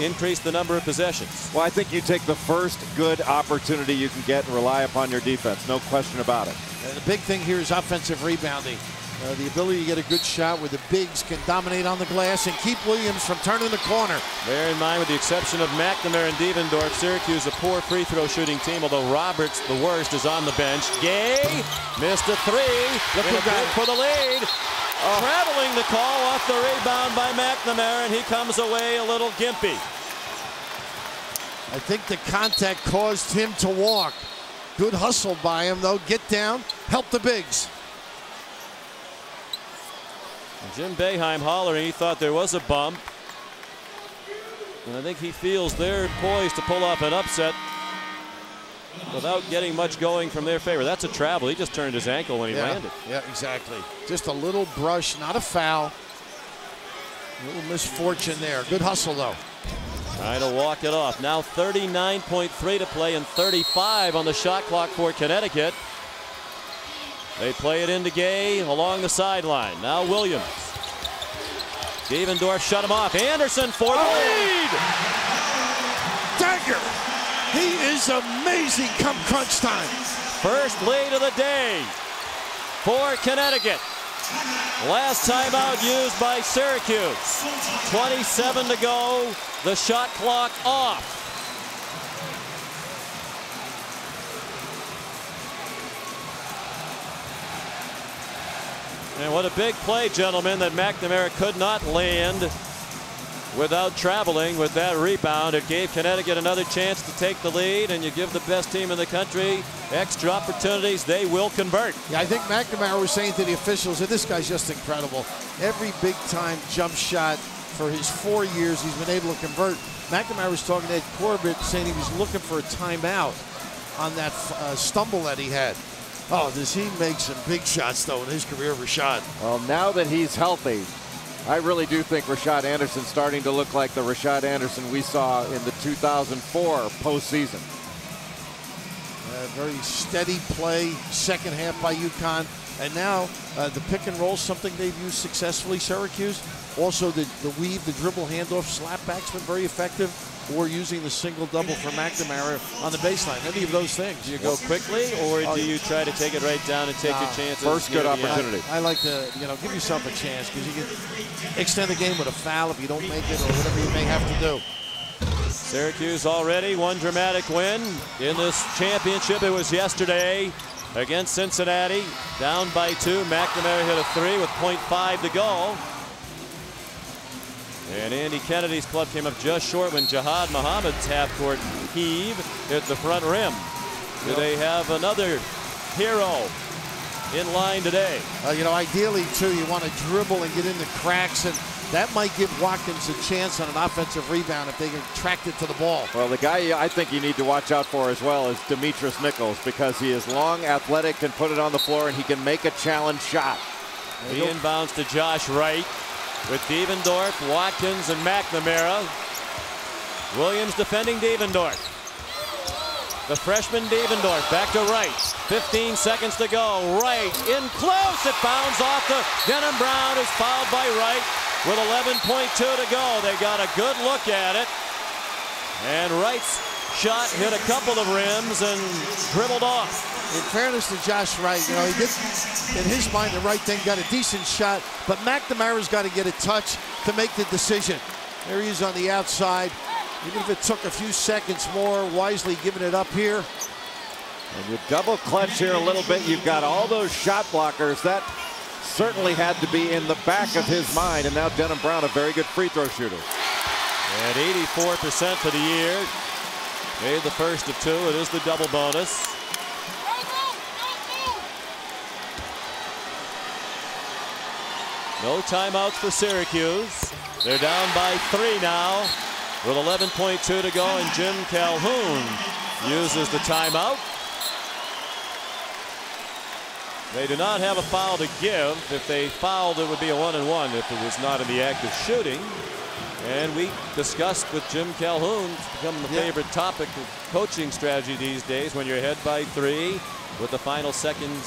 increase the number of possessions? Well, I think you take the first good opportunity you can get and rely upon your defense. No question about it. And the big thing here is offensive rebounding. Uh, the ability to get a good shot where the bigs can dominate on the glass and keep Williams from turning the corner. Bear in mind, with the exception of McNamara and Devendorf, Syracuse a poor free throw shooting team, although Roberts, the worst, is on the bench. Gay missed a three. Look in who a bid for the lead. Traveling the call off the rebound by McNamara, and he comes away a little gimpy. I think the contact caused him to walk. Good hustle by him, though. Get down, help the bigs. Jim Boeheim hollering, he thought there was a bump. And I think he feels they're poised to pull off an upset without getting much going from their favor. That's a travel. He just turned his ankle when he yeah. landed. Yeah, exactly. Just a little brush, not a foul. A little misfortune there. Good hustle, though. Trying to walk it off. Now 39.3 to play and 35 on the shot clock for Connecticut. They play it into Gay along the sideline. Now Williams. Devendorf shut him off. Anderson for the oh. lead. Dagger. He is amazing come crunch time. First lead of the day for Connecticut. Last timeout used by Syracuse. 27 to go. The shot clock off. And what a big play, gentlemen, that McNamara could not land without traveling with that rebound. It gave Connecticut another chance to take the lead, and you give the best team in the country extra opportunities. They will convert. Yeah, I think McNamara was saying to the officials that this guy's just incredible. Every big time jump shot for his four years, he's been able to convert. McNamara was talking to Ed Corbett saying he was looking for a timeout on that uh, stumble that he had. Oh, does he make some big shots, though, in his career, Rashad? Well, now that he's healthy, I really do think Rashad Anderson's starting to look like the Rashad Anderson we saw in the 2004 postseason. Uh, very steady play, second half by UConn. And now uh, the pick and roll, something they've used successfully, Syracuse. Also, the, the weave, the dribble handoff, slapback's been very effective. Or using the single double for McNamara on the baseline. Any of those things. Do you go quickly, or do you try to take it right down and take Nah, your chances? first good near the end? opportunity. I like to, you know, give yourself a chance because you can extend the game with a foul if you don't make it or whatever you may have to do. Syracuse already one dramatic win in this championship. It was yesterday against Cincinnati. Down by two. McNamara hit a three with .5 to go. And Andy Kennedy's club came up just short when Jihad Muhammad's half-court heave hit the front rim. Do they have another hero in line today? Uh, you know, ideally, too, you want to dribble and get in the cracks, and that might give Watkins a chance on an offensive rebound if they can track it to the ball. Well, the guy I think you need to watch out for as well is Demetrius Nichols because he is long, athletic, can put it on the floor, and he can make a challenge shot. The inbounds to Josh Wright with Devendorf, Watkins, and McNamara. Williams defending Devendorf. The freshman Devendorf back to Wright. 15 seconds to go. Right in close. It bounds off the Denham Brown is fouled by Wright with 11.2 to go. They got a good look at it. And Wright's shot hit a couple of rims and dribbled off. In fairness to Josh Wright, you know, he did, in his mind, the right thing, got a decent shot, but McNamara's got to get a touch to make the decision. There he is on the outside. Even if it took a few seconds more, wisely giving it up here. And you double clutch here a little bit. You've got all those shot blockers. That certainly had to be in the back of his mind. And now Denham Brown, a very good free throw shooter. At 84% for the year. Made the first of two. It is the double bonus. No timeouts for Syracuse. They're down by three now with 11.2 to go, and Jim Calhoun uses the timeout. They do not have a foul to give. If they fouled, it would be a one and one if it was not in the act of shooting. And we discussed with Jim Calhoun, it's becoming the Yeah. favorite topic of coaching strategy these days. When you're ahead by three with the final seconds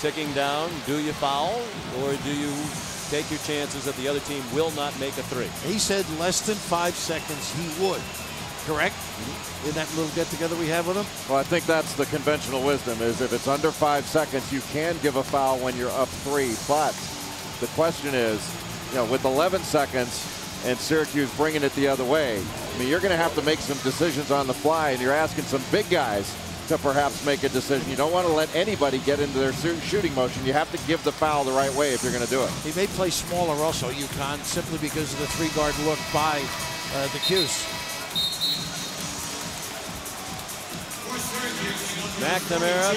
ticking down, do you foul or do you take your chances that the other team will not make a three? He said less than five seconds he would. Correct? Mm-hmm. In that little get together we have with him? Well, I think that's the conventional wisdom is if it's under five seconds, you can give a foul when you're up three. But the question is, you know, with 11 seconds and Syracuse bringing it the other way, I mean, you're going to have to make some decisions on the fly, and you're asking some big guys to perhaps make a decision. You don't want to let anybody get into their shooting motion. You have to give the foul the right way if you're going to do it. He may play smaller also, UConn, simply because of the three guard look by uh, the Cuse. McNamara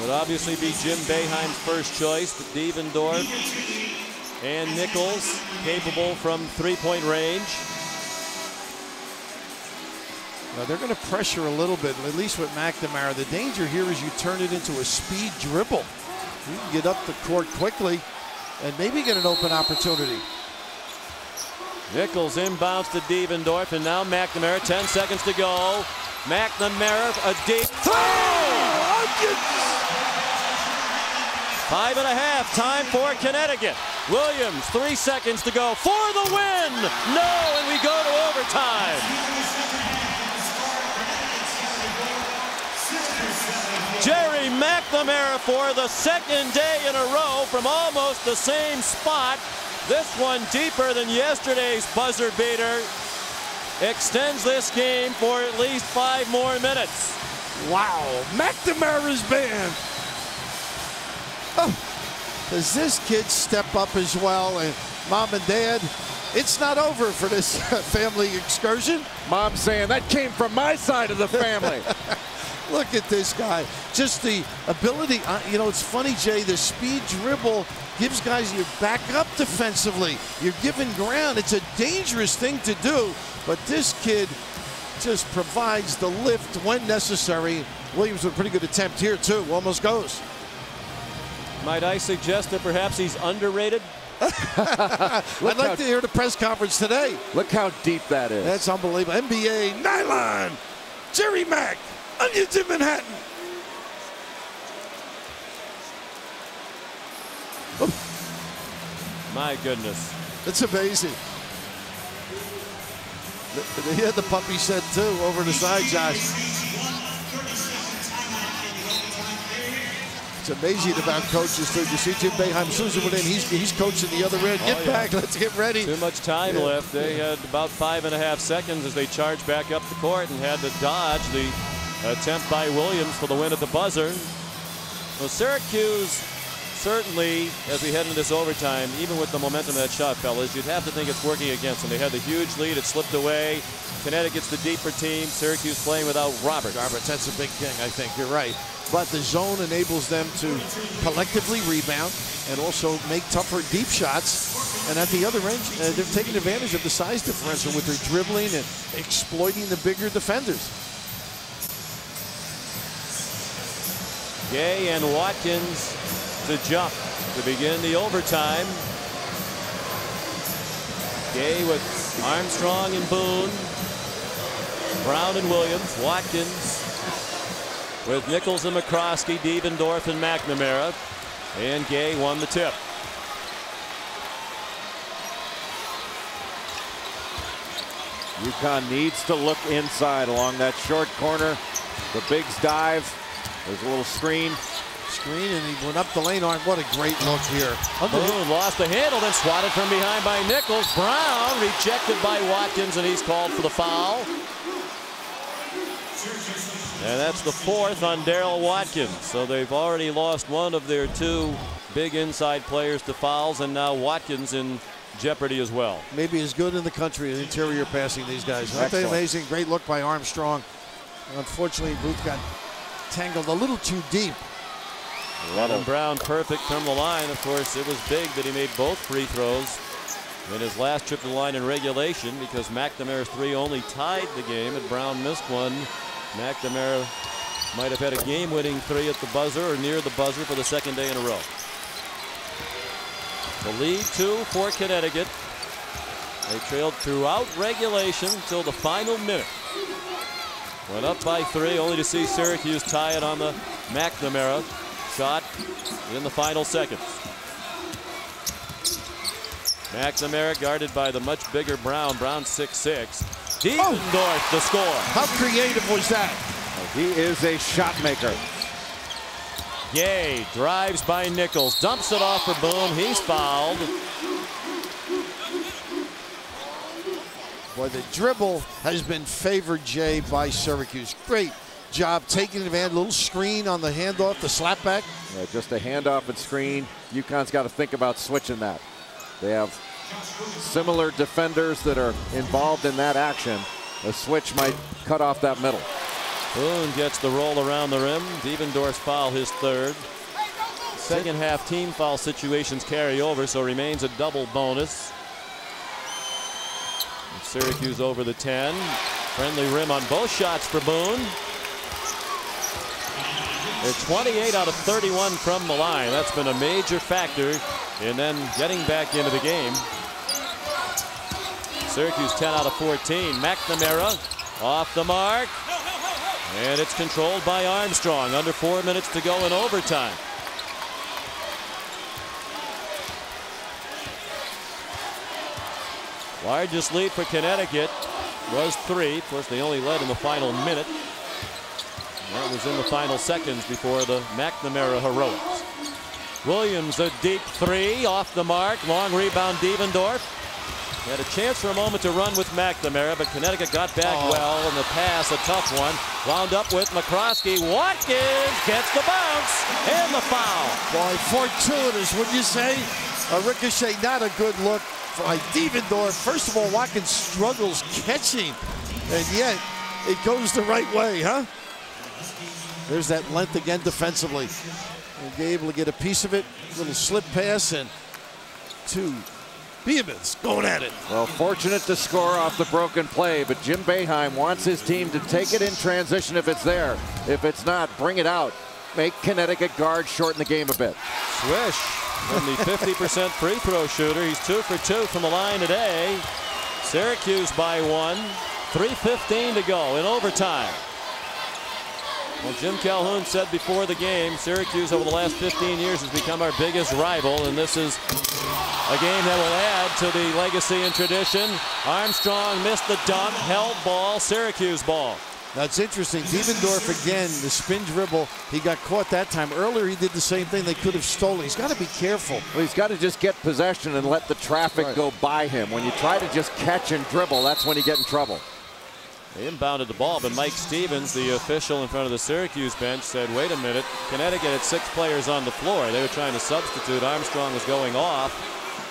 would obviously be Jim Boeheim's first choice, but Devendorf and Nichols capable from three-point range. Now they're going to pressure a little bit, at least with McNamara. The danger here is you turn it into a speed dribble. You can get up the court quickly and maybe get an open opportunity. Nichols inbounds to Devendorf, and now McNamara, 10 seconds to go. McNamara, a deep three! Oh, Five and a half, time for Connecticut. Williams, three seconds to go for the win. No, and we go to overtime. Gerry McNamara for the second day in a row from almost the same spot. This one deeper than yesterday's buzzer beater. Extends this game for at least five more minutes. Wow, McNamara's band. Oh, does this kid step up as well? And mom and dad, it's not over for this family excursion. Mom saying that came from my side of the family. Look at this guy. Just the ability. Uh, you know, it's funny, Jay. The speed dribble gives guys you back up defensively. You're giving ground. It's a dangerous thing to do, but this kid just provides the lift when necessary. Williams with a pretty good attempt here too. Almost goes. Might I suggest that perhaps he's underrated? I'd like to hear the press conference today. Look how deep that is. That's unbelievable. NBA nylon. Gerry Mack. Onions in Manhattan. My goodness. It's amazing. He had the puppy shed too over the side, Josh. It's amazing about coaches too. You see Jim Boeheim, as soon as he went in, he's, he's coaching the other end. Get Oh, yeah. back, let's get ready. Too much time Yeah. left. They had about five and a half seconds as they charged back up the court and had to dodge the attempt by Williams for the win at the buzzer. Well, Syracuse certainly, as we head into this overtime, even with the momentum of that shot, fellas, you'd have to think it's working against them. They had the huge lead. It slipped away. Connecticut's the deeper team. Syracuse playing without Roberts. Roberts, that's a big thing, I think. You're right. But the zone enables them to collectively rebound and also make tougher deep shots. And at the other end, uh, they're taking advantage of the size differential with their dribbling and exploiting the bigger defenders. Gay and Watkins to jump to begin the overtime. Gay with Armstrong and Boone. Brown and Williams. Watkins with Nichols and McCroskey, Devendorf and McNamara. And Gay won the tip. UConn needs to look inside along that short corner. The bigs dive. There's a little screen. Screen and he went up the lane arm. What a great look here. Under Boone lost the handle, then swatted from behind by Nichols. Brown rejected by Watkins, and he's called for the foul. And that's the fourth on Darryl Watkins. So they've already lost one of their two big inside players to fouls, and now Watkins in jeopardy as well. maybe as good in the country in interior passing these guys. Aren't they amazing? Great look by Armstrong. Unfortunately, Boone got tangled a little too deep. Denham Brown perfect from the line. Of course, it was big that he made both free throws in his last trip to the line in regulation because McNamara's three only tied the game, and Brown missed one. McNamara might have had a game-winning three at the buzzer or near the buzzer for the second day in a row. The lead two for Connecticut. They trailed throughout regulation until the final minute. Went up by three, only to see Syracuse tie it on the McNamara shot in the final seconds. McNamara guarded by the much bigger Brown. Brown six six, 6'6". Devendorf the score. How creative was that? Oh, he is a shot maker. Gay drives by Nichols, dumps it off for Boone. He's fouled. Boy, the dribble has been favored, Jay, by Syracuse. Great job taking advantage. Little screen on the handoff, the slapback. Yeah, just a handoff and screen. UConn's got to think about switching that. They have similar defenders that are involved in that action. A switch might cut off that middle. Boone gets the roll around the rim. Devendorf's foul his third. Second half team foul situations carry over, so remains a double bonus. Syracuse over the 10. Friendly rim on both shots for Boone. They're 28 out of 31 from the line. That's been a major factor in then getting back into the game. Syracuse 10 out of 14. McNamara off the mark. And it's controlled by Armstrong. Under four minutes to go in overtime. Largest lead for Connecticut was three. Of course, they only led in the final minute. That was in the final seconds before the McNamara heroics. Williams, a deep three off the mark. Long rebound, Devendorf. Had a chance for a moment to run with McNamara, but Connecticut got back Oh. well, and the pass, a tough one. Wound up with McCroskey. Watkins gets the bounce and the foul. Boy, fortuitous, would you say? A ricochet, not a good look by Devendorf. First of all, Watkins struggles catching, and yet it goes the right way, huh? There's that length again defensively. And able to get a piece of it. Little slip pass and two behemoths going at it. Well, fortunate to score off the broken play, but Jim Boeheim wants his team to take it in transition if it's there. If it's not, bring it out. Make Connecticut guard shorten the game a bit. Swish from the 50% free throw shooter. He's two for two from the line today. Syracuse by one. 3.15 to go in overtime. Well, Jim Calhoun said before the game, Syracuse over the last 15 years has become our biggest rival, and this is a game that will add to the legacy and tradition. Armstrong missed the dunk, held ball, Syracuse ball. That's interesting. Devendorf again, the spin dribble. He got caught that time. Earlier, he did the same thing. They could have stolen. He's got to be careful. Well, he's got to just get possession and let the traffic Right. go by him. When you try to just catch and dribble, that's when you get in trouble. They inbounded the ball, but Mike Stevens, the official in front of the Syracuse bench, said, wait a minute, Connecticut had six players on the floor. They were trying to substitute. Armstrong was going off,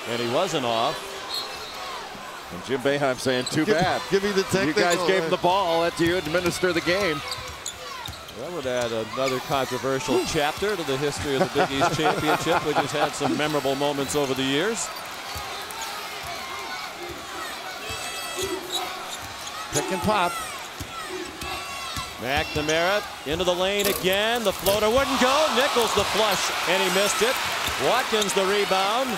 and he wasn't off. And Jim Boeheim saying, too Give- bad. give me the You guys gave uh, him the ball. Let you administer the game. That would add another controversial chapter to the history of the Big East Championship, which has had some memorable moments over the years. Pick and pop. McNamara into the lane again. The floater wouldn't go. Nichols the flush, and he missed it. Watkins the rebound.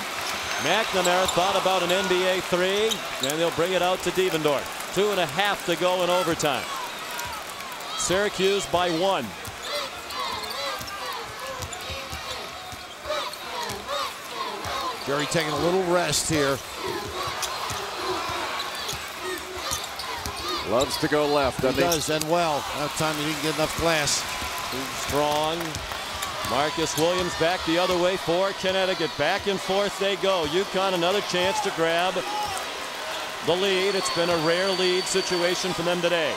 McNamara thought about an NBA three, and they'll bring it out to Devendorf. Two and a half to go in overtime. Syracuse by one. Gerry taking a little rest here. Loves to go left, He doesn't does, and well. That time he didn't get enough glass. Strong. Marcus Williams back the other way for Connecticut. Back and forth they go. UConn another chance to grab the lead. It's been a rare lead situation for them today.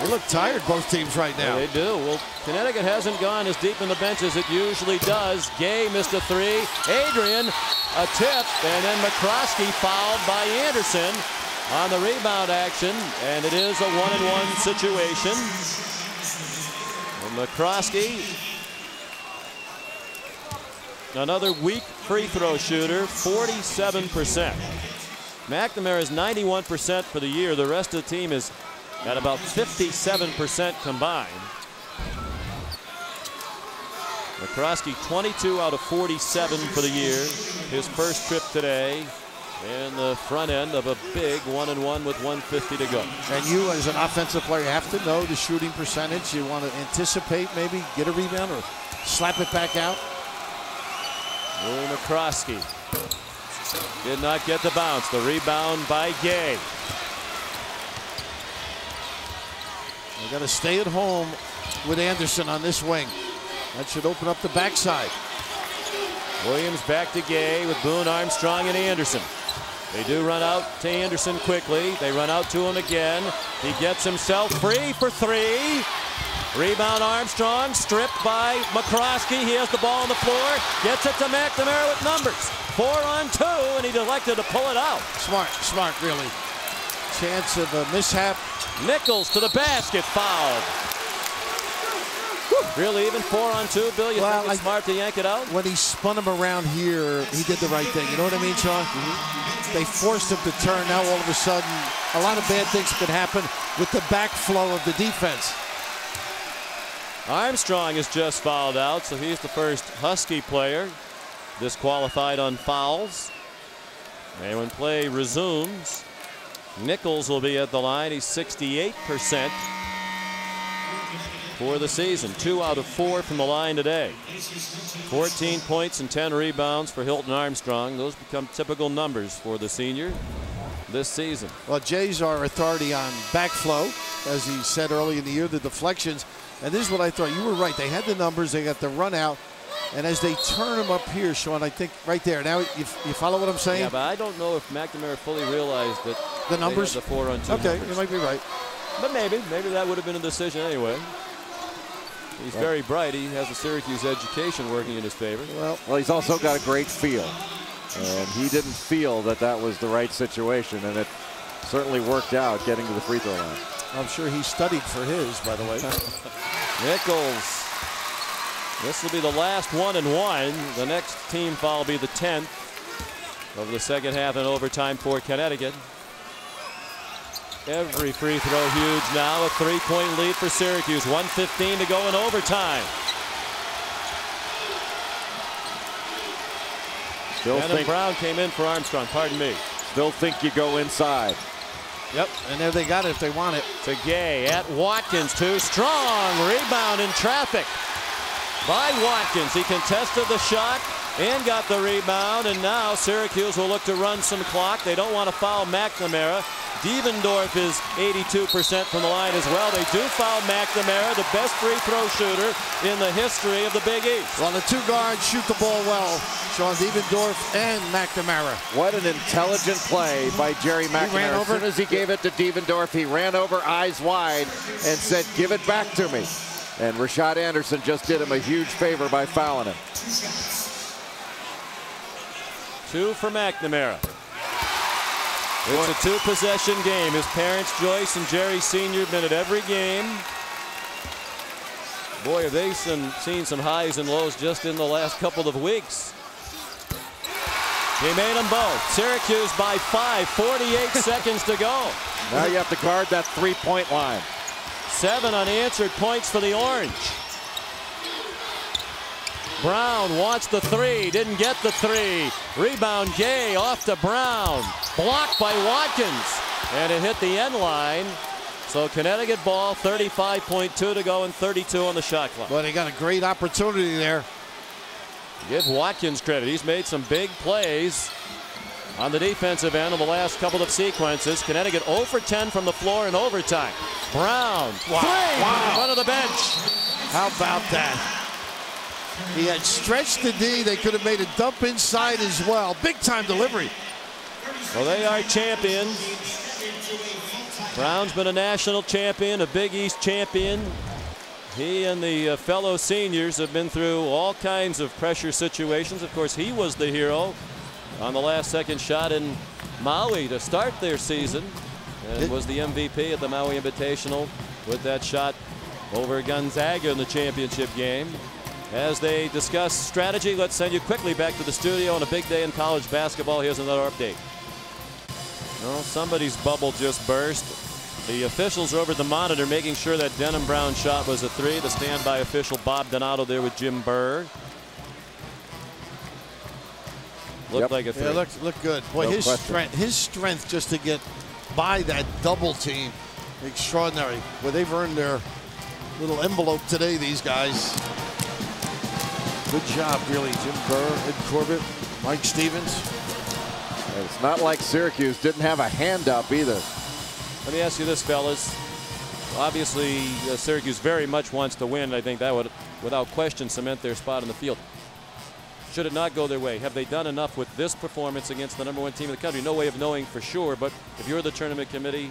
They look tired, both teams right Yeah, now. they do. Well, Connecticut hasn't gone as deep in the bench as it usually does. Gay missed a three. Adrien, a tip, and then McCroskey fouled by Anderson on the rebound action, and it is a one-and-one situation. And McCroskey, another weak free throw shooter, 47%. McNamara is 91% for the year. The rest of the team is at about 57% combined. McCroskey 22 out of 47 for the year. His first trip today. In the front end of a big one and one with 150 to go. And you, as an offensive player, have to know the shooting percentage. You want to anticipate, maybe get a rebound or slap it back out. Louie McCroskey did not get the bounce. The rebound by Gay. They got to stay at home with Anderson on this wing. That should open up the backside. Williams back to Gay with Boone, Armstrong, and Anderson. They do run out to Anderson quickly. They run out to him again. He gets himself free for three. Rebound Armstrong, stripped by McCroskey. He has the ball on the floor. Gets it to McNamara with numbers. Four on two, and he elected to pull it out. Smart, smart, really. Chance of a mishap. Nichols to the basket, fouled. Really, even four on two, Bill? You Well, think it's I- smart to yank it out? When he spun him around here, he did the right thing. You know what I mean, Sean? Mm-hmm. They forced him to turn. Now all of a sudden, a lot of bad things could happen with the backflow of the defense. Armstrong is just fouled out, so he's the first Husky player disqualified on fouls. And when play resumes, Nichols will be at the line. He's 68% for the season. Two out of four from the line today. 14 points and 10 rebounds for Hilton Armstrong. Those become typical numbers for the senior this season. Well, Jay's our authority on backflow, as he said early in the year, the deflections. And this is what I thought. You were right. They had the numbers. They got the run out. And as they turn him up here, Sean, I think right there. Now, you, you follow what I'm saying? Yeah, but I don't know if McNamara fully realized that The numbers? the four on two okay, numbers. you might be right. But maybe, maybe that would have been a decision anyway. He's very bright. He has a Syracuse education working in his favor. Well, Well, he's also got a great feel. And he didn't feel that that was the right situation. And it certainly worked out getting to the free throw line. I'm sure he studied for his, by the way. Nichols. This will be the last one and one. The next team foul will be the 10th of the second half and overtime for Connecticut. Every free throw huge now. A three-point lead for Syracuse. 115 to go in overtime. Still Shannon think, Brown came in for Armstrong. Pardon me. still think you go inside. Yep, and there they got it if they want it. to Gay at Watkins. Too strong. Rebound in traffic by Watkins. He contested the shot and got the rebound. And now Syracuse will look to run some clock. They don't want to foul McNamara. Devendorf is 82% from the line as well. They do foul McNamara, the best free throw shooter in the history of the Big East. Well, the two guards shoot the ball well. Sean Devendorf and McNamara. What an intelligent play by Gerry ran McNamara. As over- soon as he gave it to Devendorf, he ran over eyes wide and said, give it back to me. And Rashad Anderson just did him a huge favor by fouling him. Two for McNamara. It's a two possession game. His parents, Joyce and Gerry Sr., have been at every game. Boy, have they some, seen some highs and lows just in the last couple of weeks. He made them both. Syracuse by five, 48 seconds to go. Now you have to guard that three-point line. Seven unanswered points for the Orange. Brown wants the three, didn't get the three. Rebound Gay off to Brown. Blocked by Watkins. And it hit the end line. So Connecticut ball, 35.2 to go and 32 on the shot clock. Well, they got a great opportunity there. Give Watkins credit. He's made some big plays on the defensive end in the last couple of sequences. Connecticut 0 for 10 from the floor in overtime. Brown, Wow. three, Wow. in front of the bench. How about that? He had stretched the D. They could have made a dump inside as well. Big time delivery. Well, they are champions. Brown's been a national champion, a Big East champion. He and the uh, fellow seniors have been through all kinds of pressure situations. Of course, he was the hero on the last second shot in Maui to start their season and was the MVP at the Maui Invitational with that shot over Gonzaga in the championship game. As they discuss strategy, let's send you quickly back to the studio on a big day in college basketball. Here's another update. Well, somebody's bubble just burst. The officials are over the monitor making sure that Denham Brown shot was a three. The standby official Bob Donato there with Jim Burr. Looked like a three. Yeah, looked looked good. Boy, No his question. strength, his strength just to get by that double team, extraordinary. Well, they've earned their little envelope today. These guys. Good job, really, Jim Burr, Ed Corbett, Mike Stevens. And It's not like Syracuse didn't have a hand up either. Let me ask you this, fellas. Obviously, uh, Syracuse very much wants to win. I think that would, without question, cement their spot in the field. Should it not go their way? Have they done enough with this performance against the number one team in the country? No way of knowing for sure, but if you're the tournament committee,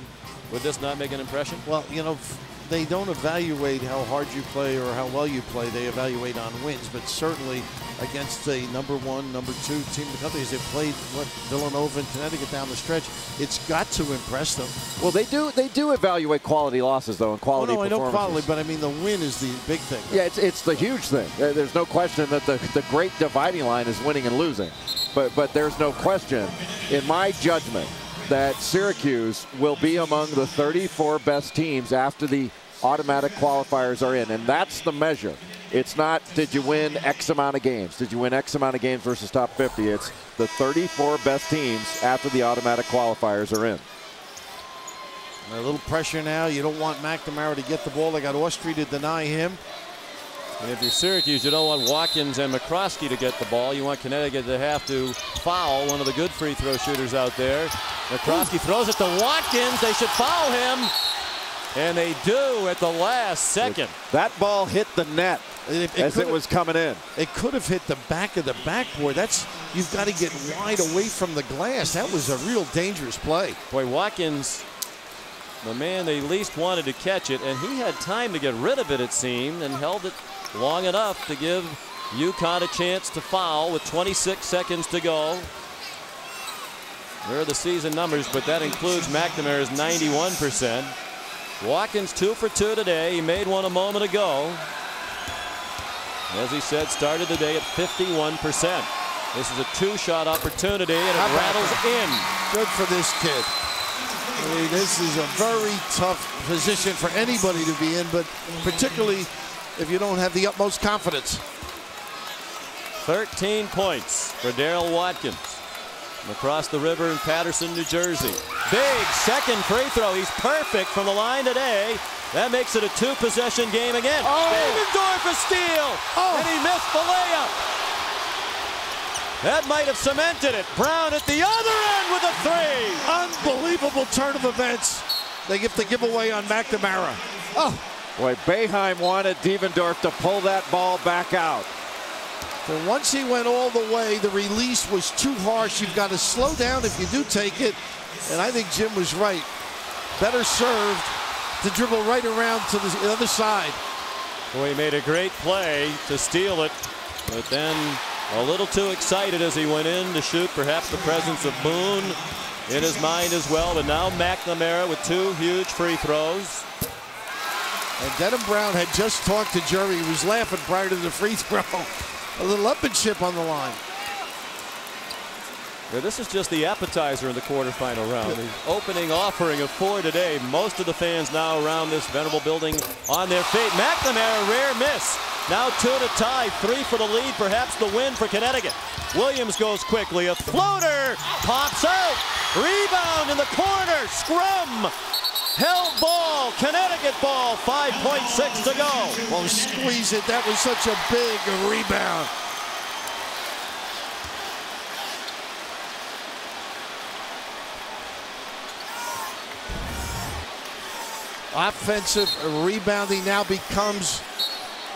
would this not make an impression? Well, you know, f- they don't evaluate how hard you play or how well you play. They evaluate on wins, but certainly against a number one, number two team in the country, as they played what Villanova and Connecticut down the stretch, it's got to impress them. Well, they do they do evaluate quality losses though and Oh quality no, I know quality, but I mean the win is the big thing. Yeah, it's, it's the huge thing. There's no question that the, the great dividing line is winning and losing. But, but there's no question, in my judgment, that Syracuse will be among the 34 best teams after the automatic qualifiers are in. And that's the measure. It's not did you win X amount of games? Did you win X amount of games versus top 50? It's the 34 best teams after the automatic qualifiers are in. A little pressure now. You don't want McNamara to get the ball. They got Austrie to deny him. And if you're Syracuse, you don't want Watkins and McCroskey to get the ball. You want Connecticut to have to foul one of the good free throw shooters out there. McCroskey throws it to Watkins. They should foul him. And they do at the last second. That ball hit the net It, it as it was coming in. It could have hit the back of the backboard. That's you've got to get wide away from the glass. That was a real dangerous play. Boy, Watkins, the man they least wanted to catch it, and he had time to get rid of it, it seemed, and held it long enough to give UConn a chance to foul with 26 seconds to go. There are the season numbers, but that includes McNamara's 91%. Watkins two for two today. He made one a moment ago. As he said, started the day at 51%. This is a two-shot opportunity, and it rattles in. Good for this kid. I mean, this is a very tough position for anybody to be in, but particularly if you don't have the utmost confidence. 13 points for Darryl Watkins from across the river in Paterson, New Jersey. Big second free throw. He's perfect from the line today. That makes it a two possession game again. Oh. Devendorf a steal. Oh. And he missed the layup. That might have cemented it. Brown at the other end with a three. Unbelievable turn of events. They get the giveaway on McNamara. Oh, Boy, Boeheim wanted Devendorf to pull that ball back out. and once he went all the way, the release was too harsh. You've got to slow down if you do take it. And I think Jim was right. Better served to dribble right around to the other side. Boy, he made a great play to steal it, but then a little too excited as he went in to shoot. Perhaps the presence of Boone in his mind as well. But now McNamara with two huge free throws. And Denham Brown had just talked to Gerry. He was laughing prior to the free throw. A little up and chip on the line. Yeah, this is just the appetizer in the quarterfinal round. The opening offering of four today. Most of the fans now around this venerable building on their feet. McNamara, rare miss. Now two to tie, three for the lead, perhaps the win for Connecticut. Williams goes quickly, a floater, pops out, rebound in the corner, scrum, held ball, Connecticut ball, 5.6 to go. Oh, squeeze it. That was such a big rebound. Offensive rebounding now becomes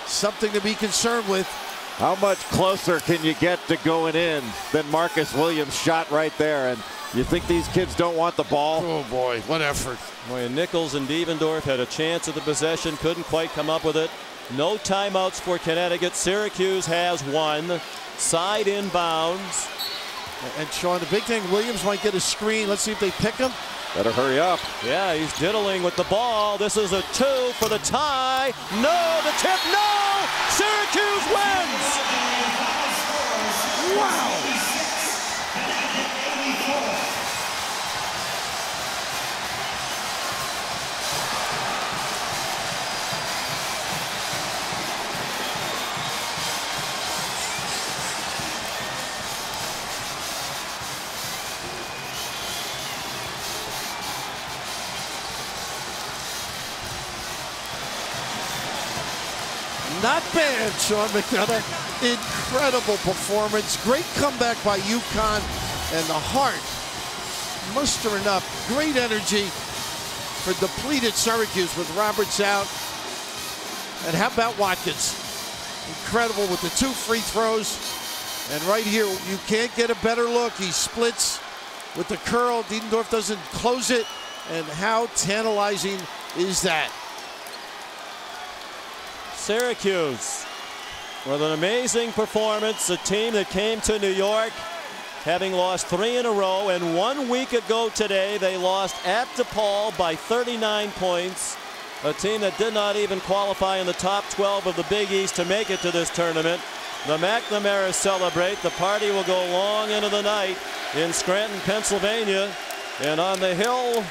something to be concerned with. How much closer can you get to going in than Marcus Williams shot right there? And you think these kids don't want the ball? Oh boy, what effort. Boy, Nichols and Devendorf had a chance at the possession, couldn't quite come up with it. No timeouts for Connecticut. Syracuse has one. Side inbounds. And Sean, the big thing, Williams might get a screen. Let's see if they pick him. Better hurry up. Yeah, he's diddling with the ball. This is a two for the tie. No, the tip, no! Syracuse wins! Wow. Not bad, Sean McDonough. Incredible performance. Great comeback by UConn and the heart mustering up great energy for depleted Syracuse with Roberts out. And how about Watkins? Incredible with the two free throws. And right here, you can't get a better look. He splits with the curl. Devendorf doesn't close it. And how tantalizing is that? Syracuse with an amazing performance. A team that came to New York having lost three in a row. And one week ago today, they lost at DePaul by 39 points. A team that did not even qualify in the top 12 of the Big East to make it to this tournament. The McNamara celebrate. The party will go long into the night in Scranton, Pennsylvania. And on the hill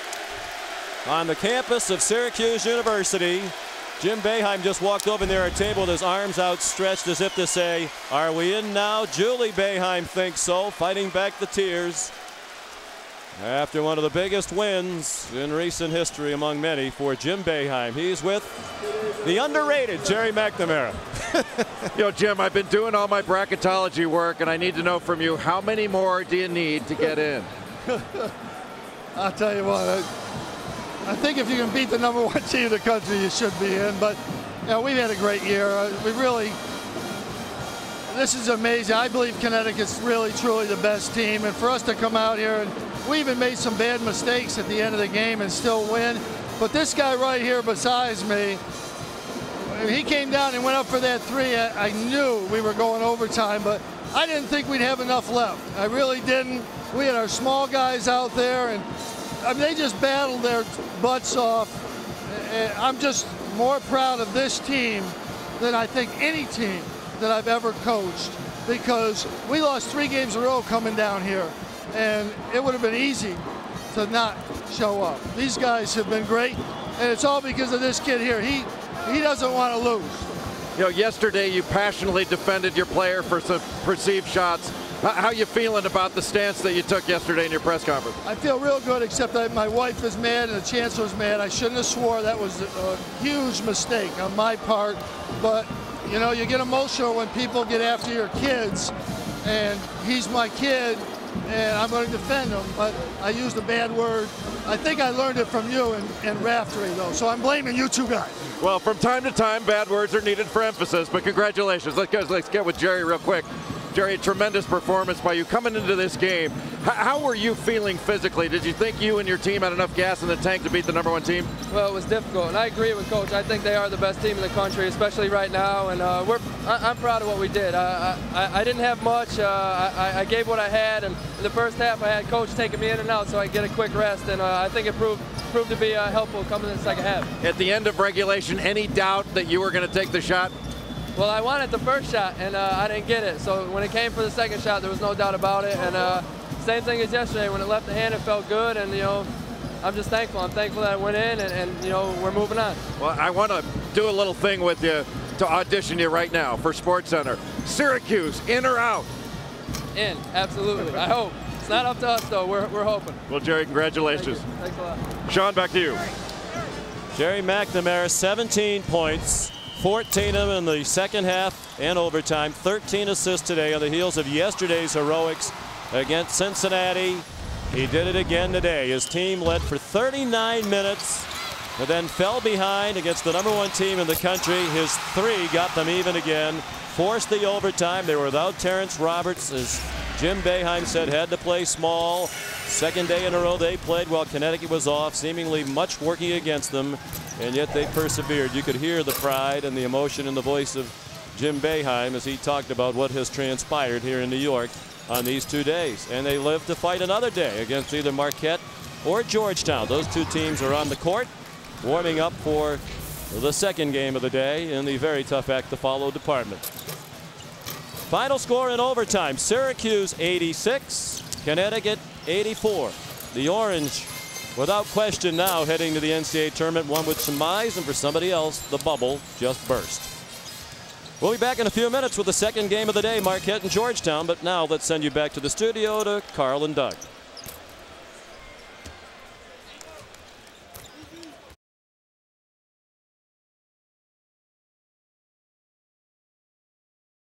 on the campus of Syracuse University, Jim Boeheim just walked over there at a table with his arms outstretched as if to say, Are we in now? Julie Boeheim thinks so, fighting back the tears. After one of the biggest wins in recent history among many for Jim Boeheim. He's with the underrated Gerry McNamara. Yo, Jim, I've been doing all my bracketology work, and I need to know from you how many more do you need to get in? I'll tell you what, I, think if you can beat the number one team in the country, you should be in. But you know, we've had a great year. Uh, we really, this is amazing. I believe Connecticut's really, truly the best team. And for us to come out here and we even made some bad mistakes at the end of the game and still win. But this guy right here besides me, he came down and went up for that three. I, I knew we were going overtime, but I didn't think we'd have enough left. I really didn't. We had our small guys out there, and I mean, they just battled their butts off. I'm just more proud of this team than I think any team that I've ever coached because we lost three games in a row coming down here, and it would have been easy to not show up. These guys have been great, and it's all because of this kid here. He he doesn't want to lose. You know, yesterday you passionately defended your player for some perceived shots. How you feeling about the stance that you took yesterday in your press conference? I feel real good, except that my wife is mad and the chancellor's mad. I shouldn't have swore. That was a huge mistake on my part. But, you know, you get emotional when people get after your kids, and he's my kid, and I'm going to defend him. But I used a bad word. I think I learned it from you and, and Raftery, though. So I'm blaming you two guys. Well, from time to time, bad words are needed for emphasis, but congratulations. Let's go, let's get with Gerry real quick. Gerry, a tremendous performance by you coming into this game. H- how were you feeling physically? Did you think you and your team had enough gas in the tank to beat the number one team? Well, it was difficult, and I agree with Coach. I think they are the best team in the country, especially right now. And uh, we're I, I'm proud of what we did. I, I, I didn't have much. Uh, I, I gave what I had, and in the first half, I had Coach taking me in and out so I could get a quick rest. And uh, I think it proved proved to be uh, helpful coming in the second half. At the end of regulation, any doubt that you were going to take the shot? Well, I wanted the first shot, and uh, I didn't get it. So when it came for the second shot, there was no doubt about it. And uh, same thing as yesterday. When it left the hand, it felt good, and you know. I'm just thankful. I'm thankful that it went in, and, and you know we're moving on. Well, I want to do a little thing with you to audition you right now for Sports Center. Syracuse, in or out? In, absolutely. I hope. It's not up to us though. We're, we're hoping. Well, Gerry, congratulations. Thanks a lot. Sean, back to you. Gerry McNamara, 17 points, 14 of them in the second half and overtime. 13 assists today on the heels of yesterday's heroics against Cincinnati. He did it again today. His team led for 39 minutes, but then fell behind against the number one team in the country. His three got them even again, forced the overtime. They were without Terrence Roberts, as Jim Boeheim said, had to play small. Second day in a row they played while Connecticut was off, seemingly much working against them, and yet they persevered. You could hear the pride and the emotion in the voice of Jim Boeheim as he talked about what has transpired here in New York on these two days. And they live to fight another day against either Marquette or Georgetown. Those two teams are on the court, warming up for the second game of the day in the very tough act to follow department. Final score in overtime Syracuse 86, Connecticut 84. The Orange, without question, now heading to the NCAA tournament, one with some eyes, and for somebody else, the bubble just burst. We'll be back in a few minutes with the second game of the day, Marquette and Georgetown. But now let's send you back to the studio to Karl and Doug.